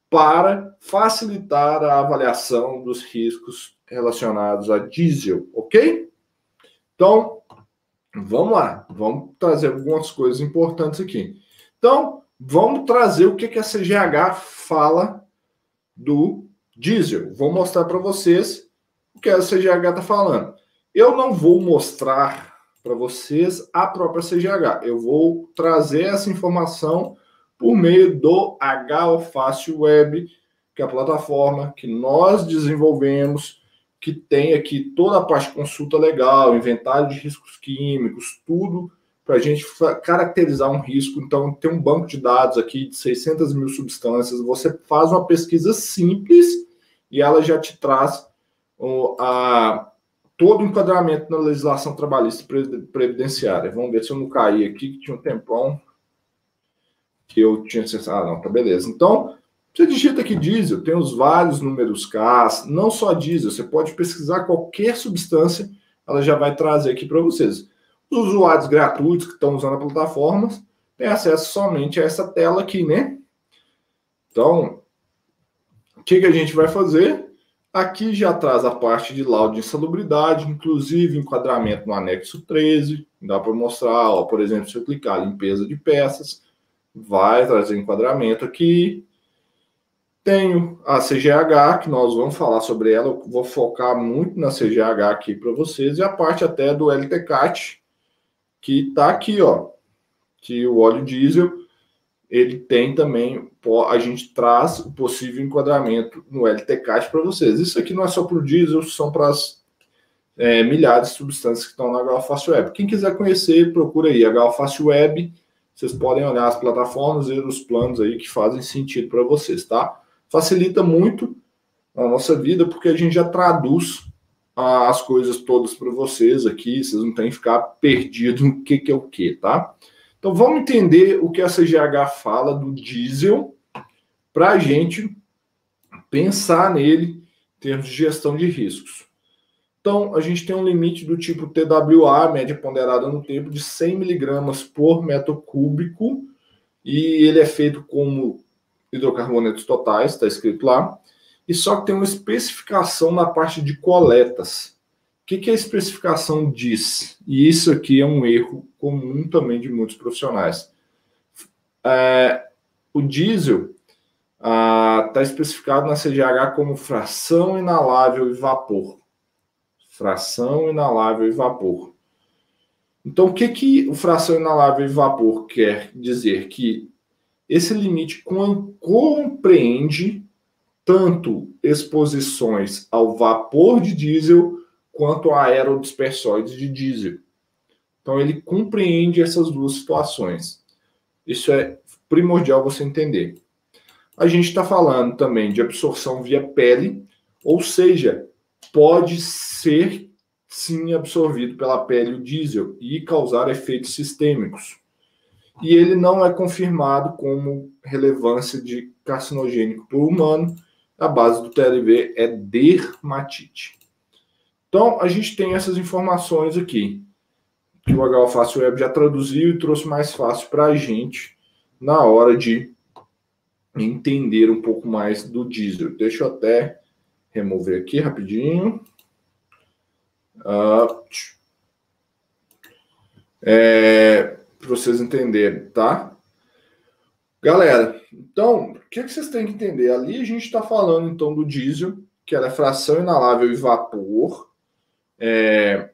para facilitar a avaliação dos riscos relacionados a diesel, ok? Então, Vamos lá, vamos trazer algumas coisas importantes aqui. Então, vamos trazer o que, que a CGH fala do diesel. Vou mostrar para vocês o que a CGH está falando. Eu não vou mostrar para vocês a própria CGH. Eu vou trazer essa informação por meio do HOFácil Web, que é a plataforma que nós desenvolvemos que tem aqui toda a parte de consulta legal, inventário de riscos químicos, tudo para a gente caracterizar um risco. Então, tem um banco de dados aqui de 600 mil substâncias. Você faz uma pesquisa simples e ela já te traz a, todo o enquadramento na legislação trabalhista previdenciária. Vamos ver se eu não caí aqui, que tinha um tempão que eu tinha... Ah, não, tá beleza. Então, você digita aqui diesel, tem os vários números K, não só diesel, você pode pesquisar qualquer substância, ela já vai trazer aqui para vocês. Os usuários gratuitos que estão usando a plataforma têm acesso somente a essa tela aqui, né? Então, o que, que a gente vai fazer? Aqui já traz a parte de laudo de insalubridade, inclusive enquadramento no anexo 13. Dá para mostrar, ó, por exemplo, se eu clicar limpeza de peças, vai trazer enquadramento aqui. Tenho a CGH, que nós vamos falar sobre ela, eu vou focar muito na CGH aqui para vocês, e a parte até do LTCAT, que está aqui, ó, que o óleo diesel, ele tem também, a gente traz o possível enquadramento no LTCAT para vocês. Isso aqui não é só para o diesel, são para as é, milhares de substâncias que estão na HFácil Web. Quem quiser conhecer, procura aí, HFácil Web, vocês podem olhar as plataformas e os planos aí que fazem sentido para vocês, tá? facilita muito a nossa vida, porque a gente já traduz as coisas todas para vocês aqui, vocês não têm que ficar perdido no que, que é o que, tá? Então vamos entender o que a CGH fala do diesel para a gente pensar nele termos de gestão de riscos. Então, a gente tem um limite do tipo TWA, média ponderada no tempo, de 100 miligramas por metro cúbico, e ele é feito como hidrocarbonetos totais, está escrito lá, e só que tem uma especificação na parte de coletas. Que, que a especificação diz? E isso aqui é um erro comum também de muitos profissionais. É, o diesel está ah, especificado na CGH como fração inalável e vapor. Fração inalável e vapor. Então, o que, que o fração inalável e vapor quer dizer? Que esse limite compreende tanto exposições ao vapor de diesel quanto a aerodispersóides de diesel. Então, ele compreende essas duas situações. Isso é primordial você entender. A gente está falando também de absorção via pele, ou seja, pode ser sim absorvido pela pele o diesel e causar efeitos sistêmicos. E ele não é confirmado como relevância de carcinogênico para o humano. A base do TLV é dermatite. Então, a gente tem essas informações aqui, que o HO Fácil Web já traduziu e trouxe mais fácil para a gente na hora de entender um pouco mais do diesel. Deixa eu até remover aqui rapidinho. Uh, é, para vocês entenderem, tá? Galera, então, o que, que vocês têm que entender? Ali a gente está falando, então, do diesel, que era fração inalável e vapor. É...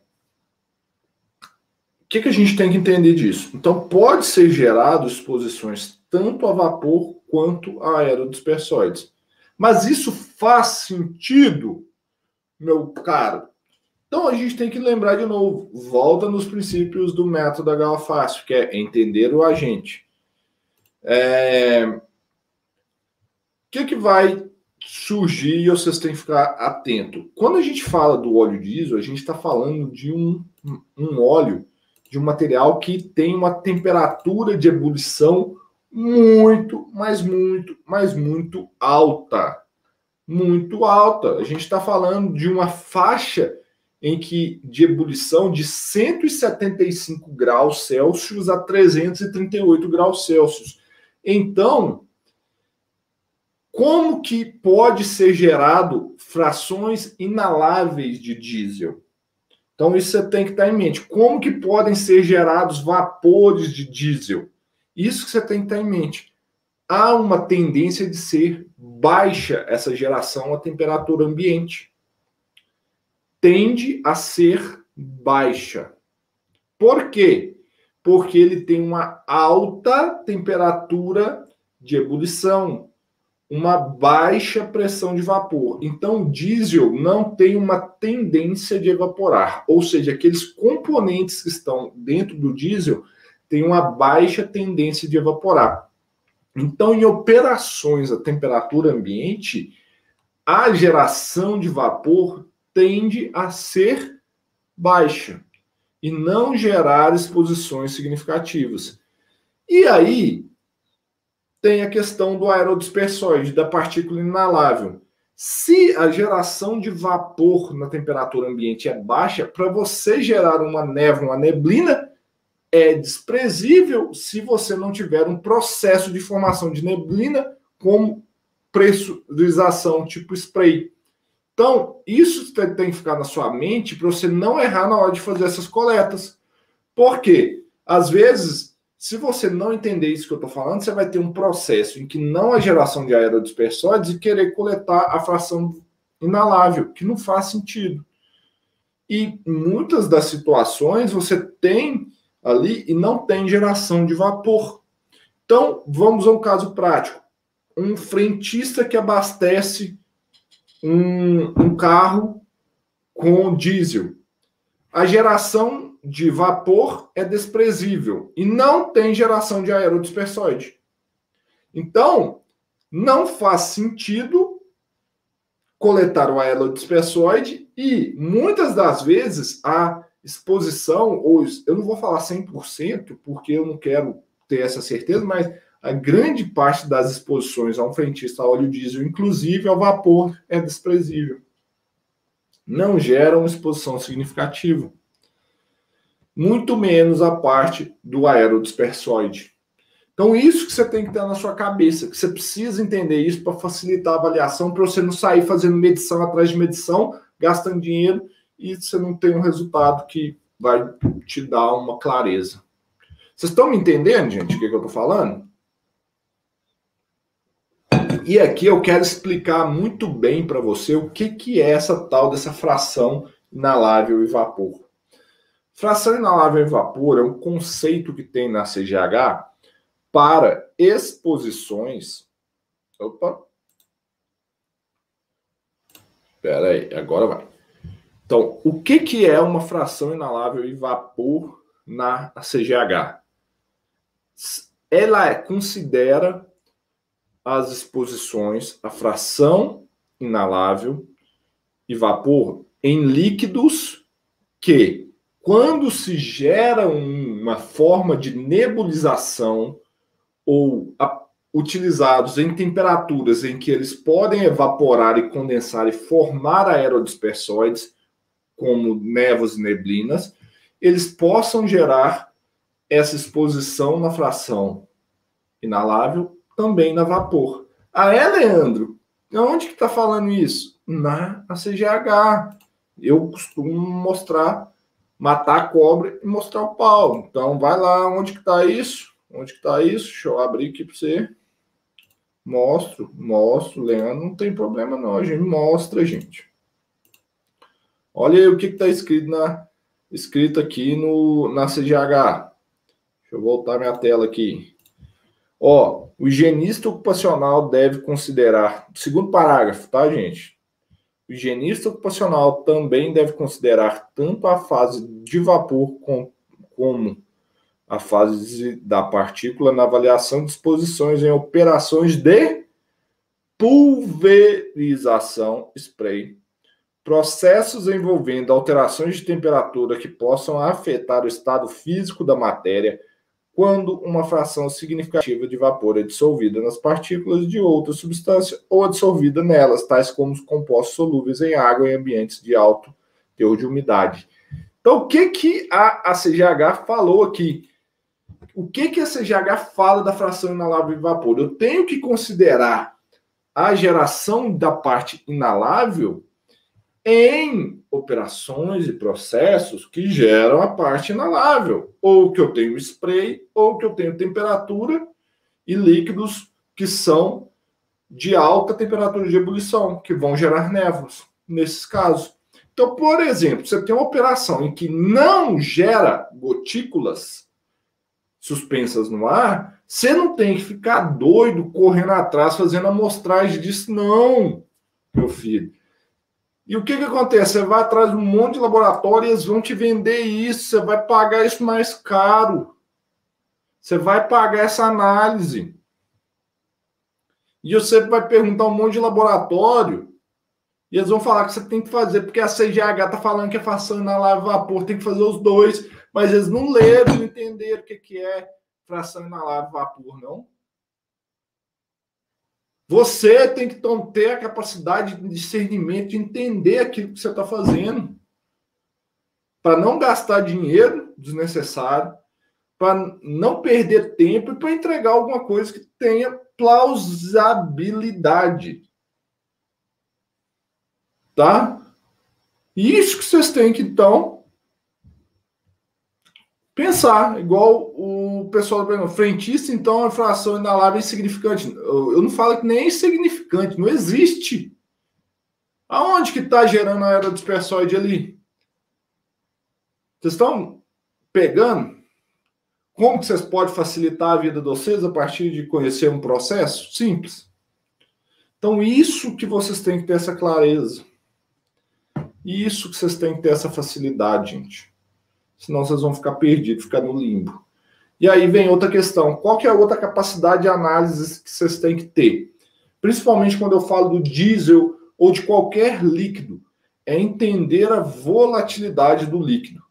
O que, que a gente tem que entender disso? Então, pode ser gerado exposições tanto a vapor quanto a aerodispersóides. Mas isso faz sentido, meu caro? Então a gente tem que lembrar de novo, volta nos princípios do método Galfácio, que é entender o agente. É... O que, que vai surgir e vocês têm que ficar atento? Quando a gente fala do óleo diesel, a gente está falando de um, um óleo, de um material que tem uma temperatura de ebulição muito, mas muito, mas muito alta. Muito alta. A gente está falando de uma faixa em que de ebulição de 175 graus Celsius a 338 graus Celsius. Então, como que pode ser gerado frações inaláveis de diesel? Então, isso você tem que estar em mente. Como que podem ser gerados vapores de diesel? Isso que você tem que estar em mente. Há uma tendência de ser baixa essa geração à temperatura ambiente tende a ser baixa. Por quê? Porque ele tem uma alta temperatura de ebulição, uma baixa pressão de vapor. Então, o diesel não tem uma tendência de evaporar, ou seja, aqueles componentes que estão dentro do diesel têm uma baixa tendência de evaporar. Então, em operações a temperatura ambiente, a geração de vapor tende a ser baixa e não gerar exposições significativas. E aí tem a questão do aerodispersóide, da partícula inalável. Se a geração de vapor na temperatura ambiente é baixa, para você gerar uma névoa, uma neblina, é desprezível se você não tiver um processo de formação de neblina como pressurização tipo spray. Então, isso tem que ficar na sua mente para você não errar na hora de fazer essas coletas. Por quê? Às vezes, se você não entender isso que eu estou falando, você vai ter um processo em que não há geração de aerodispersóides e querer coletar a fração inalável, que não faz sentido. E muitas das situações você tem ali e não tem geração de vapor. Então, vamos a um caso prático. Um frentista que abastece um, um carro com diesel. A geração de vapor é desprezível e não tem geração de aerodispersóide. Então, não faz sentido coletar o aerodispersóide e muitas das vezes a exposição, ou eu não vou falar 100%, porque eu não quero ter essa certeza, mas a grande parte das exposições a um frentista a óleo diesel, inclusive ao vapor, é desprezível. não geram exposição significativa. Muito menos a parte do aerodispersoide. Então, isso que você tem que ter na sua cabeça, que você precisa entender isso para facilitar a avaliação, para você não sair fazendo medição atrás de medição, gastando dinheiro e você não tem um resultado que vai te dar uma clareza. Vocês estão me entendendo, gente, o que, que eu estou falando? E aqui eu quero explicar muito bem para você o que, que é essa tal dessa fração inalável e vapor. Fração inalável e vapor é um conceito que tem na CGH para exposições. Opa! Espera aí, agora vai. Então, o que, que é uma fração inalável e vapor na CGH? Ela considera as exposições, a fração inalável e vapor em líquidos que, quando se gera uma forma de nebulização ou a, utilizados em temperaturas em que eles podem evaporar e condensar e formar aerodispersóides, como névoas e neblinas, eles possam gerar essa exposição na fração inalável, também na vapor. Ah, é, Leandro? Onde que está falando isso? Na CGH. Eu costumo mostrar, matar a cobra e mostrar o pau. Então, vai lá, onde que está isso? Onde que tá isso? Deixa eu abrir aqui para você. Mostro, mostro, Leandro, não tem problema não, a gente mostra, gente. Olha aí o que está escrito na escrito aqui no na CGH. Deixa eu voltar minha tela aqui. Ó, o higienista ocupacional deve considerar, segundo parágrafo, tá, gente? O higienista ocupacional também deve considerar tanto a fase de vapor com, como a fase da partícula na avaliação de exposições em operações de pulverização spray, processos envolvendo alterações de temperatura que possam afetar o estado físico da matéria quando uma fração significativa de vapor é dissolvida nas partículas de outra substância ou é dissolvida nelas, tais como os compostos solúveis em água em ambientes de alto teor de umidade. Então, o que, que a, a CGH falou aqui? o que, que a CGH fala da fração inalável de vapor? Eu tenho que considerar a geração da parte inalável em operações e processos que geram a parte inalável, ou que eu tenho spray, ou que eu tenho temperatura e líquidos que são de alta temperatura de ebulição, que vão gerar névoas, nesses casos. Então, por exemplo, você tem uma operação em que não gera gotículas, suspensas no ar, você não tem que ficar doido correndo atrás fazendo amostragem disso, não, meu filho. E o que, que acontece? Você vai atrás de um monte de laboratório e eles vão te vender isso, você vai pagar isso mais caro. Você vai pagar essa análise. E você vai perguntar um monte de laboratório e eles vão falar que você tem que fazer, porque a CGH está falando que é fração na lava vapor, tem que fazer os dois mas eles não leram, não entenderam o que, que é fração inalável vapor, não. Você tem que ter a capacidade de discernimento, de entender aquilo que você está fazendo, para não gastar dinheiro desnecessário, para não perder tempo e para entregar alguma coisa que tenha plausibilidade. Tá? Isso que vocês têm que, então, pensar, igual o pessoal do frentista, então a fração inalável é insignificante. Eu, não falo que nem é insignificante, não existe. Aonde que está gerando a aerodispersóide ali? Vocês estão pegando? Como que vocês podem facilitar a vida de vocês a partir de conhecer um processo? Simples. Então, isso que vocês têm que ter essa clareza. Isso que vocês têm que ter essa facilidade, gente senão vocês vão ficar perdidos, ficar no limbo. E aí vem outra questão: qual que é a outra capacidade de análise que vocês têm que ter? Principalmente quando eu falo do diesel ou de qualquer líquido, é entender a volatilidade do líquido.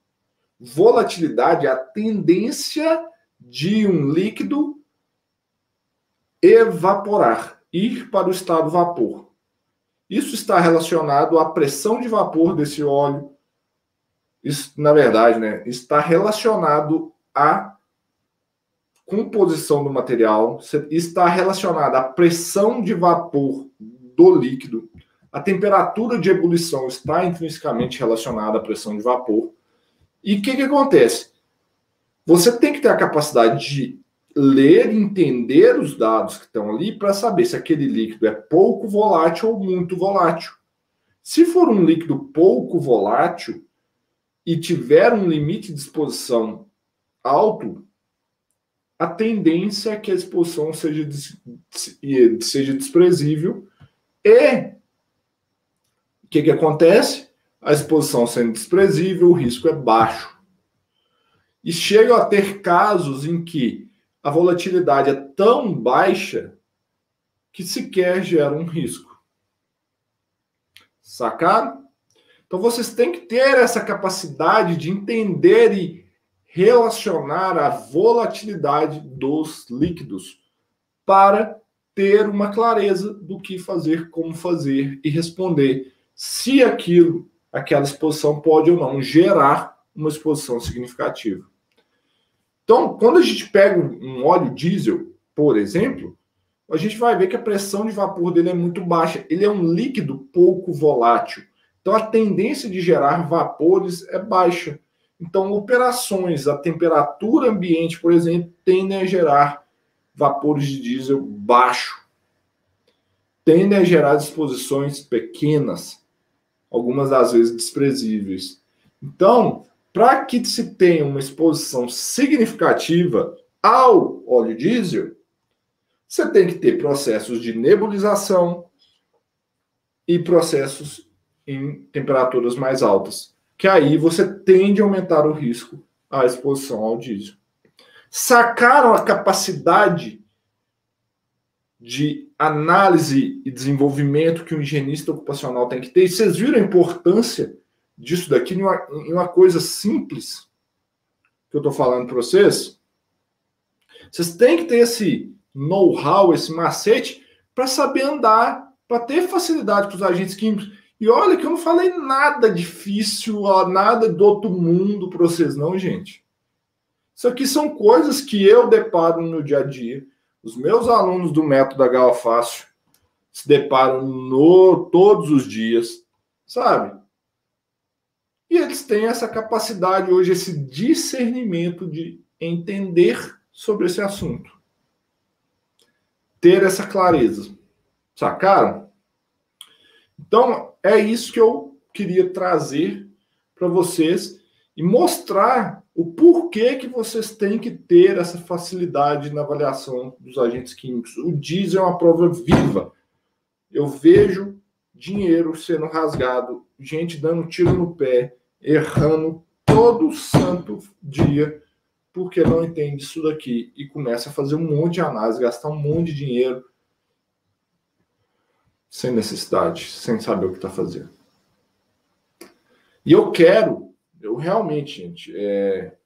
Volatilidade é a tendência de um líquido evaporar, ir para o estado vapor. Isso está relacionado à pressão de vapor desse óleo. Isso, na verdade, né, está relacionado à composição do material, está relacionado à pressão de vapor do líquido. A temperatura de ebulição está intrinsecamente relacionada à pressão de vapor. E o que, que acontece? Você tem que ter a capacidade de ler e entender os dados que estão ali para saber se aquele líquido é pouco volátil ou muito volátil. Se for um líquido pouco volátil e tiver um limite de exposição alto, a tendência é que a exposição seja, seja desprezível e o que, que acontece? A exposição sendo desprezível, o risco é baixo. E chega a ter casos em que a volatilidade é tão baixa que sequer gera um risco. Sacaram? Então vocês têm que ter essa capacidade de entender e relacionar a volatilidade dos líquidos para ter uma clareza do que fazer, como fazer e responder se aquilo, aquela exposição pode ou não gerar uma exposição significativa. Então, quando a gente pega um óleo diesel, por exemplo, a gente vai ver que a pressão de vapor dele é muito baixa. Ele é um líquido pouco volátil. Então, a tendência de gerar vapores é baixa. Então, operações a temperatura ambiente, por exemplo, tendem a gerar vapores de diesel baixo. Tendem a gerar exposições pequenas, algumas das vezes desprezíveis. Então, para que se tenha uma exposição significativa ao óleo diesel, você tem que ter processos de nebulização e processos em temperaturas mais altas, que aí você tende a aumentar o risco à exposição ao diesel. Sacaram a capacidade de análise e desenvolvimento que um higienista ocupacional tem que ter? E vocês viram a importância disso daqui em uma, em uma coisa simples que eu estou falando para vocês. Vocês têm que ter esse know-how, esse macete, para saber andar, para ter facilidade com os agentes químicos. E olha que eu não falei nada difícil, nada do outro mundo para vocês, não, gente. Isso aqui são coisas que eu deparo no dia a dia. Os meus alunos do método da Fácil se deparam no, todos os dias, sabe? E eles têm essa capacidade hoje, esse discernimento de entender sobre esse assunto. Ter essa clareza. Sacaram? Então, é isso que eu queria trazer para vocês e mostrar o porquê que vocês têm que ter essa facilidade na avaliação dos agentes químicos. O diesel é uma prova viva. Eu vejo dinheiro sendo rasgado, gente dando tiro no pé, errando todo santo dia, porque não entende isso daqui e começa a fazer um monte de análise, gastar um monte de dinheiro sem necessidade, sem saber o que está fazendo. E eu quero, eu realmente, gente, é,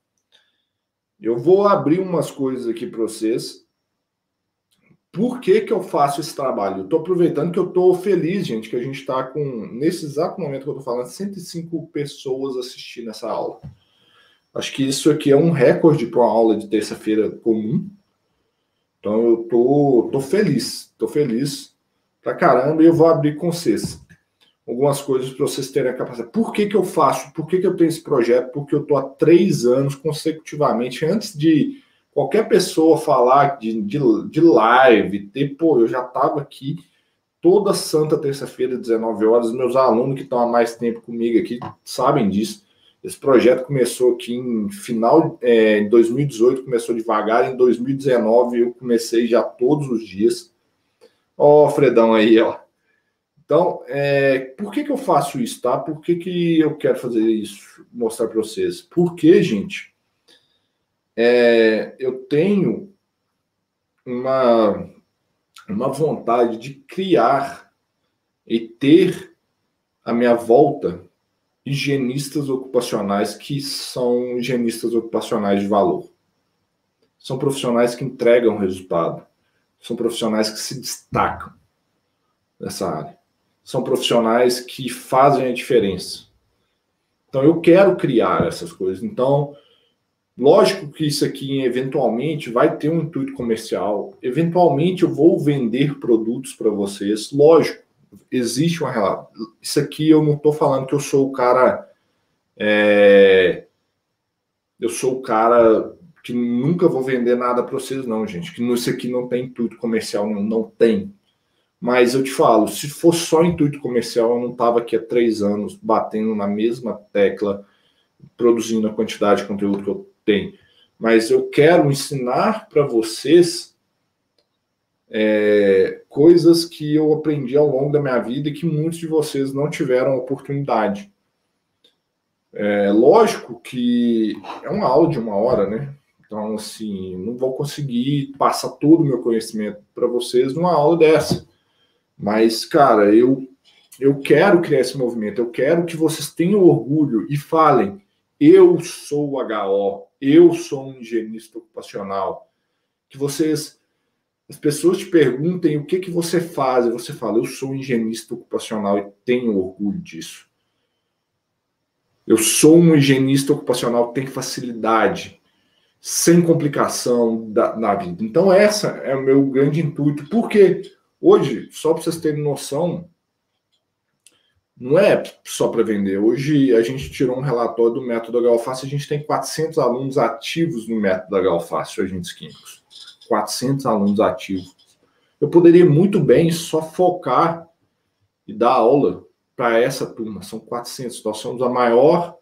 eu vou abrir umas coisas aqui para vocês por que, que eu faço esse trabalho? Eu estou aproveitando que eu estou feliz, gente, que a gente está com, nesse exato momento que eu estou falando, 105 pessoas assistindo essa aula. Acho que isso aqui é um recorde para uma aula de terça-feira comum. Então eu tô, tô feliz, tô feliz pra caramba e eu vou abrir com vocês algumas coisas para vocês terem a capacidade. Por que, que eu faço? Por que, que eu tenho esse projeto? Porque eu tô há três anos consecutivamente, antes de qualquer pessoa falar de, de, de live, ter, pô, eu já estava aqui toda santa terça-feira, 19 horas, meus alunos que estão há mais tempo comigo aqui sabem disso. Esse projeto começou aqui em final é, em 2018, começou devagar, em 2019 eu comecei já todos os dias. Ó, o Fredão aí, ó. Então, é, por que, que eu faço isso, tá? Por que, que eu quero fazer isso? Mostrar para vocês. Porque, gente, é, eu tenho uma, uma vontade de criar e ter à minha volta higienistas ocupacionais que são higienistas ocupacionais de valor. São profissionais que entregam resultado. São profissionais que se destacam nessa área. são profissionais que fazem a diferença. Então eu quero criar essas coisas. Então, lógico que isso aqui eventualmente vai ter um intuito comercial. Eventualmente eu vou vender produtos para vocês. Lógico, existe uma relação. Isso aqui eu não estou falando que eu sou o cara. É... Eu sou o cara que nunca vou vender nada para vocês, não, gente. Que isso aqui não tem intuito comercial, não, não tem. Mas eu te falo, se for só intuito comercial, eu não estava aqui há três anos batendo na mesma tecla, produzindo a quantidade de conteúdo que eu tenho. Mas eu quero ensinar para vocês é, coisas que eu aprendi ao longo da minha vida e que muitos de vocês não tiveram oportunidade. É, lógico que é uma aula de uma hora, né? Então, assim, não vou conseguir passar todo o meu conhecimento para vocês numa aula dessa. Mas, cara, eu, eu quero criar esse movimento, eu quero que vocês tenham orgulho e falem: eu sou HO, eu sou um higienista ocupacional. Que vocês, as pessoas te perguntem o que, que você faz, e você fala: eu sou um higienista ocupacional e tenho orgulho disso. Eu sou um higienista ocupacional tem facilidade, sem complicação da, na vida. Então, essa é o meu grande intuito. Por quê? Hoje, só para vocês terem noção, não é só para vender. Hoje a gente tirou um relatório do método Galfácio, a gente tem 400 alunos ativos no método Galfácio, agentes químicos. 400 alunos ativos. Eu poderia muito bem só focar e dar aula para essa turma. São 400. Nós somos a maior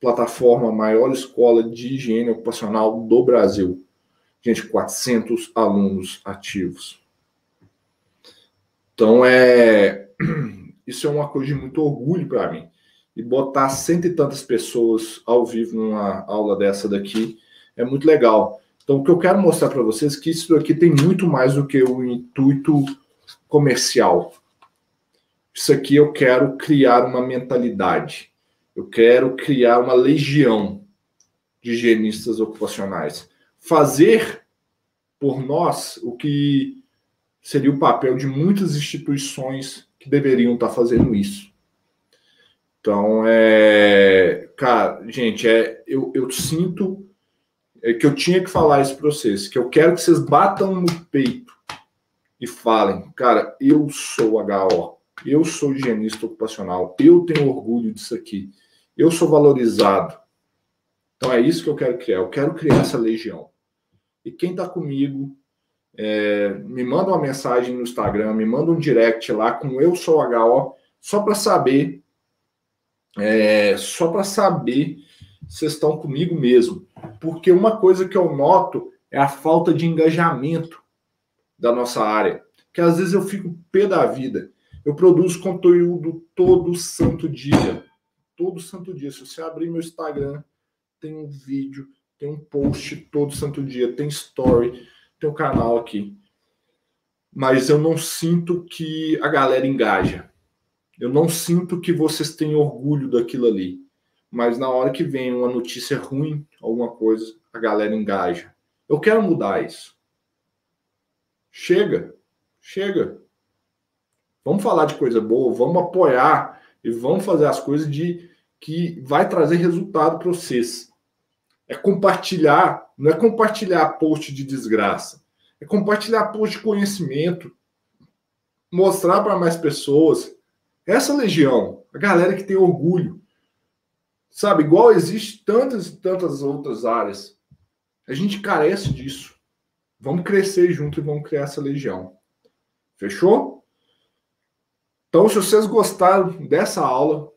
plataforma, maior escola de higiene ocupacional do Brasil. Gente, 400 alunos ativos. Então, é isso é uma coisa de muito orgulho para mim. E botar cento e tantas pessoas ao vivo numa aula dessa daqui é muito legal. Então, o que eu quero mostrar para vocês é que isso aqui tem muito mais do que o intuito comercial. Isso aqui eu quero criar uma mentalidade. Eu quero criar uma legião de higienistas ocupacionais. Fazer por nós o que seria o papel de muitas instituições que deveriam estar fazendo isso. Então, é, cara, gente, é, eu, eu sinto é, que eu tinha que falar isso para vocês, que eu quero que vocês batam no peito e falem, cara, eu sou HO, eu sou higienista ocupacional, eu tenho orgulho disso aqui, eu sou valorizado. Então é isso que eu quero criar, eu quero criar essa legião. E quem está comigo é, me manda uma mensagem no Instagram, me manda um direct lá com eu sou HO, só para saber, é, só para saber se estão comigo mesmo. Porque uma coisa que eu noto é a falta de engajamento da nossa área. Que às vezes eu fico pé da vida. Eu produzo conteúdo todo santo dia. Todo santo dia. Se você abrir meu Instagram, tem um vídeo, tem um post todo santo dia, tem story teu canal aqui. Mas eu não sinto que a galera engaja. Eu não sinto que vocês têm orgulho daquilo ali. Mas na hora que vem uma notícia ruim, alguma coisa, a galera engaja. Eu quero mudar isso. Chega, chega. Vamos falar de coisa boa, vamos apoiar e vamos fazer as coisas de que vai trazer resultado para vocês. É compartilhar, não é compartilhar post de desgraça. É compartilhar post de conhecimento, mostrar para mais pessoas. Essa legião, a galera que tem orgulho. Sabe, igual existe tantas e tantas outras áreas. A gente carece disso. Vamos crescer junto e vamos criar essa legião. Fechou? Então, se vocês gostaram dessa aula,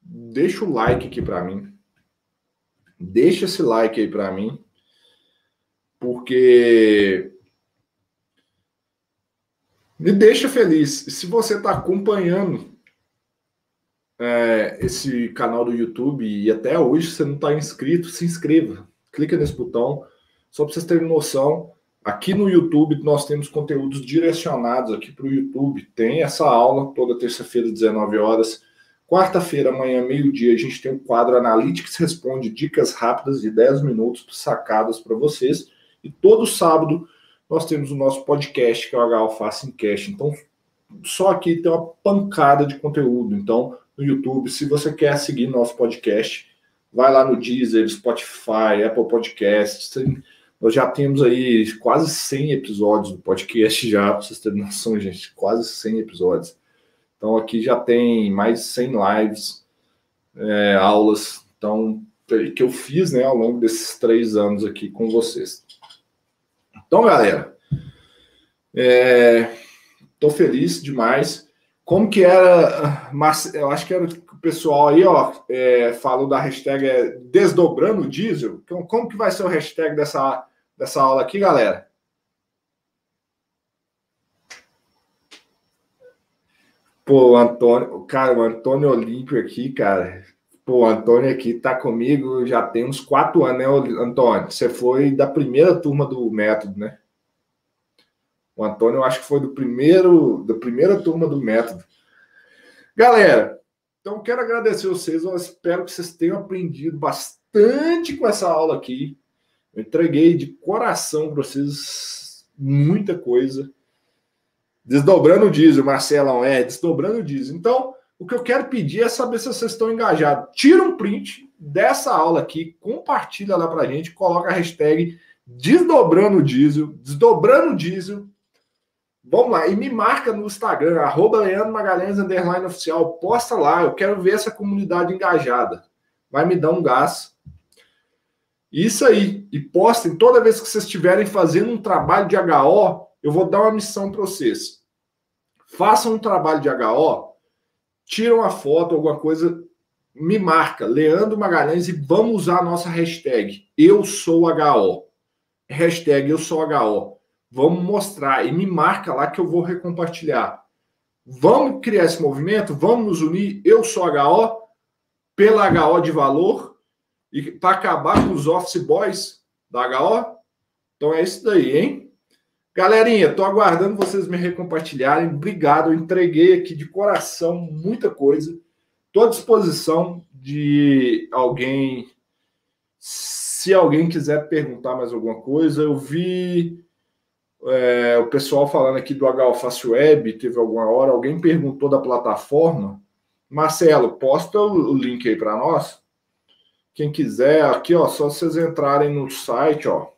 deixa o like aqui para mim. Deixa esse like aí para mim, porque me deixa feliz. Se você está acompanhando é, esse canal do YouTube e até hoje você não está inscrito, se inscreva. Clica nesse botão, só para vocês terem noção. Aqui no YouTube nós temos conteúdos direcionados aqui para o YouTube. Tem essa aula toda terça-feira, 19 horas Quarta-feira, amanhã, meio-dia, a gente tem um quadro Analytics Responde Dicas Rápidas de 10 minutos sacadas para vocês. E todo sábado nós temos o nosso podcast, que é o HO em Cash. Então, só aqui tem uma pancada de conteúdo. Então, no YouTube, se você quer seguir nosso podcast, vai lá no Deezer, Spotify, Apple Podcasts. Nós já temos aí quase 100 episódios do podcast já, para vocês terem noção, gente, quase 100 episódios. Então aqui já tem mais de 100 lives, é, aulas, então que eu fiz, né, ao longo desses três anos aqui com vocês. Então, galera, é, tô feliz demais. Como que era, mas eu acho que era o pessoal aí, ó, é, falou da hashtag é, desdobrando o diesel. Então, como que vai ser o hashtag dessa, dessa aula aqui, galera? Pô, o Antônio, cara, o Antônio Olímpio aqui, cara. Pô, o Antônio aqui tá comigo já tem uns quatro anos, né, Antônio? Você foi da primeira turma do método, né? O Antônio, eu acho que foi do primeiro, da primeira turma do método. Galera, então quero agradecer vocês. Eu espero que vocês tenham aprendido bastante com essa aula aqui. Eu entreguei de coração para vocês muita coisa. Desdobrando o diesel, Marcelão, é, desdobrando o diesel. Então, o que eu quero pedir é saber se vocês estão engajados. Tira um print dessa aula aqui, compartilha lá pra gente, coloca a hashtag desdobrando o diesel, desdobrando o diesel. Vamos lá, e me marca no Instagram, arroba Leandro Magalhães, underline oficial, posta lá, eu quero ver essa comunidade engajada. Vai me dar um gás. Isso aí, e postem toda vez que vocês estiverem fazendo um trabalho de HO, eu vou dar uma missão para vocês. Façam um trabalho de HO, tiram uma foto, alguma coisa, me marca, Leandro Magalhães, e vamos usar a nossa hashtag. Eu sou HO. Hashtag Eu sou HO. Vamos mostrar e me marca lá que eu vou recompartilhar. Vamos criar esse movimento? Vamos nos unir? Eu sou HO, pela HO de valor, e para acabar com os office boys da HO. Então é isso daí, hein? Galerinha, estou aguardando vocês me recompartilharem. Obrigado, eu entreguei aqui de coração muita coisa. Estou à disposição de alguém. Se alguém quiser perguntar mais alguma coisa, eu vi é, o pessoal falando aqui do HFácil Web, teve alguma hora, alguém perguntou da plataforma. Marcelo, posta o link aí para nós. Quem quiser, aqui, ó, só vocês entrarem no site, ó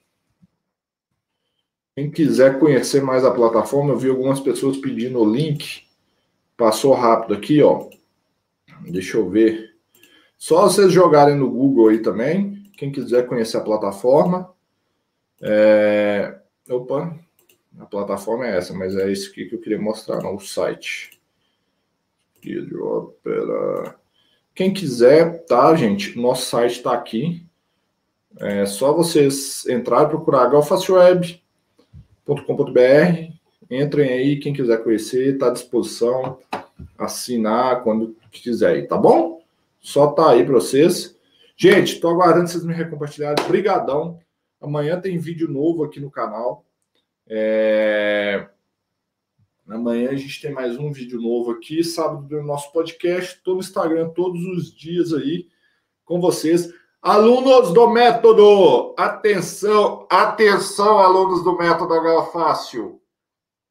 quem quiser conhecer mais a plataforma, eu vi algumas pessoas pedindo o link. Passou rápido aqui, ó. Deixa eu ver. Só vocês jogarem no Google aí também. Quem quiser conhecer a plataforma. É... Opa, a plataforma é essa, mas é isso aqui que eu queria mostrar, no site. Quem quiser, tá, gente? Nosso site está aqui. É só vocês entrarem, procurar Galfast Web com.br. Entrem aí, quem quiser conhecer, está à disposição. Assinar quando quiser, tá bom? Só tá aí para vocês. Gente, estou aguardando vocês me recompartilharem. Brigadão. Amanhã tem vídeo novo aqui no canal. É... Amanhã a gente tem mais um vídeo novo aqui. Sábado do nosso podcast. No Instagram todos os dias aí com vocês. Alunos do método, atenção, atenção, alunos do método H Fácil.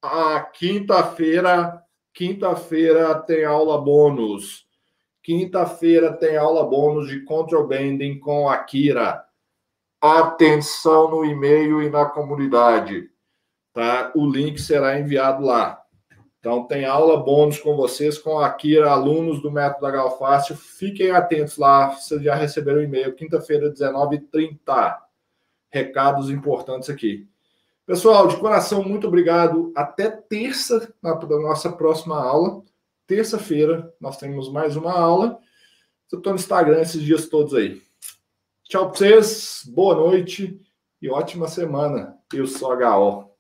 A quinta-feira, quinta-feira tem aula bônus. Quinta-feira tem aula bônus de control com a Kira. Atenção no e-mail e na comunidade, tá? O link será enviado lá. Então, tem aula bônus com vocês, com a Kira, alunos do Método Galfácio. Fiquem atentos lá, vocês já receberam o e-mail, quinta-feira, 19h30. Recados importantes aqui. Pessoal, de coração, muito obrigado. Até terça, na nossa próxima aula. Terça-feira, nós temos mais uma aula. Eu estou no Instagram esses dias todos aí. Tchau para vocês, boa noite e ótima semana. Eu sou HO.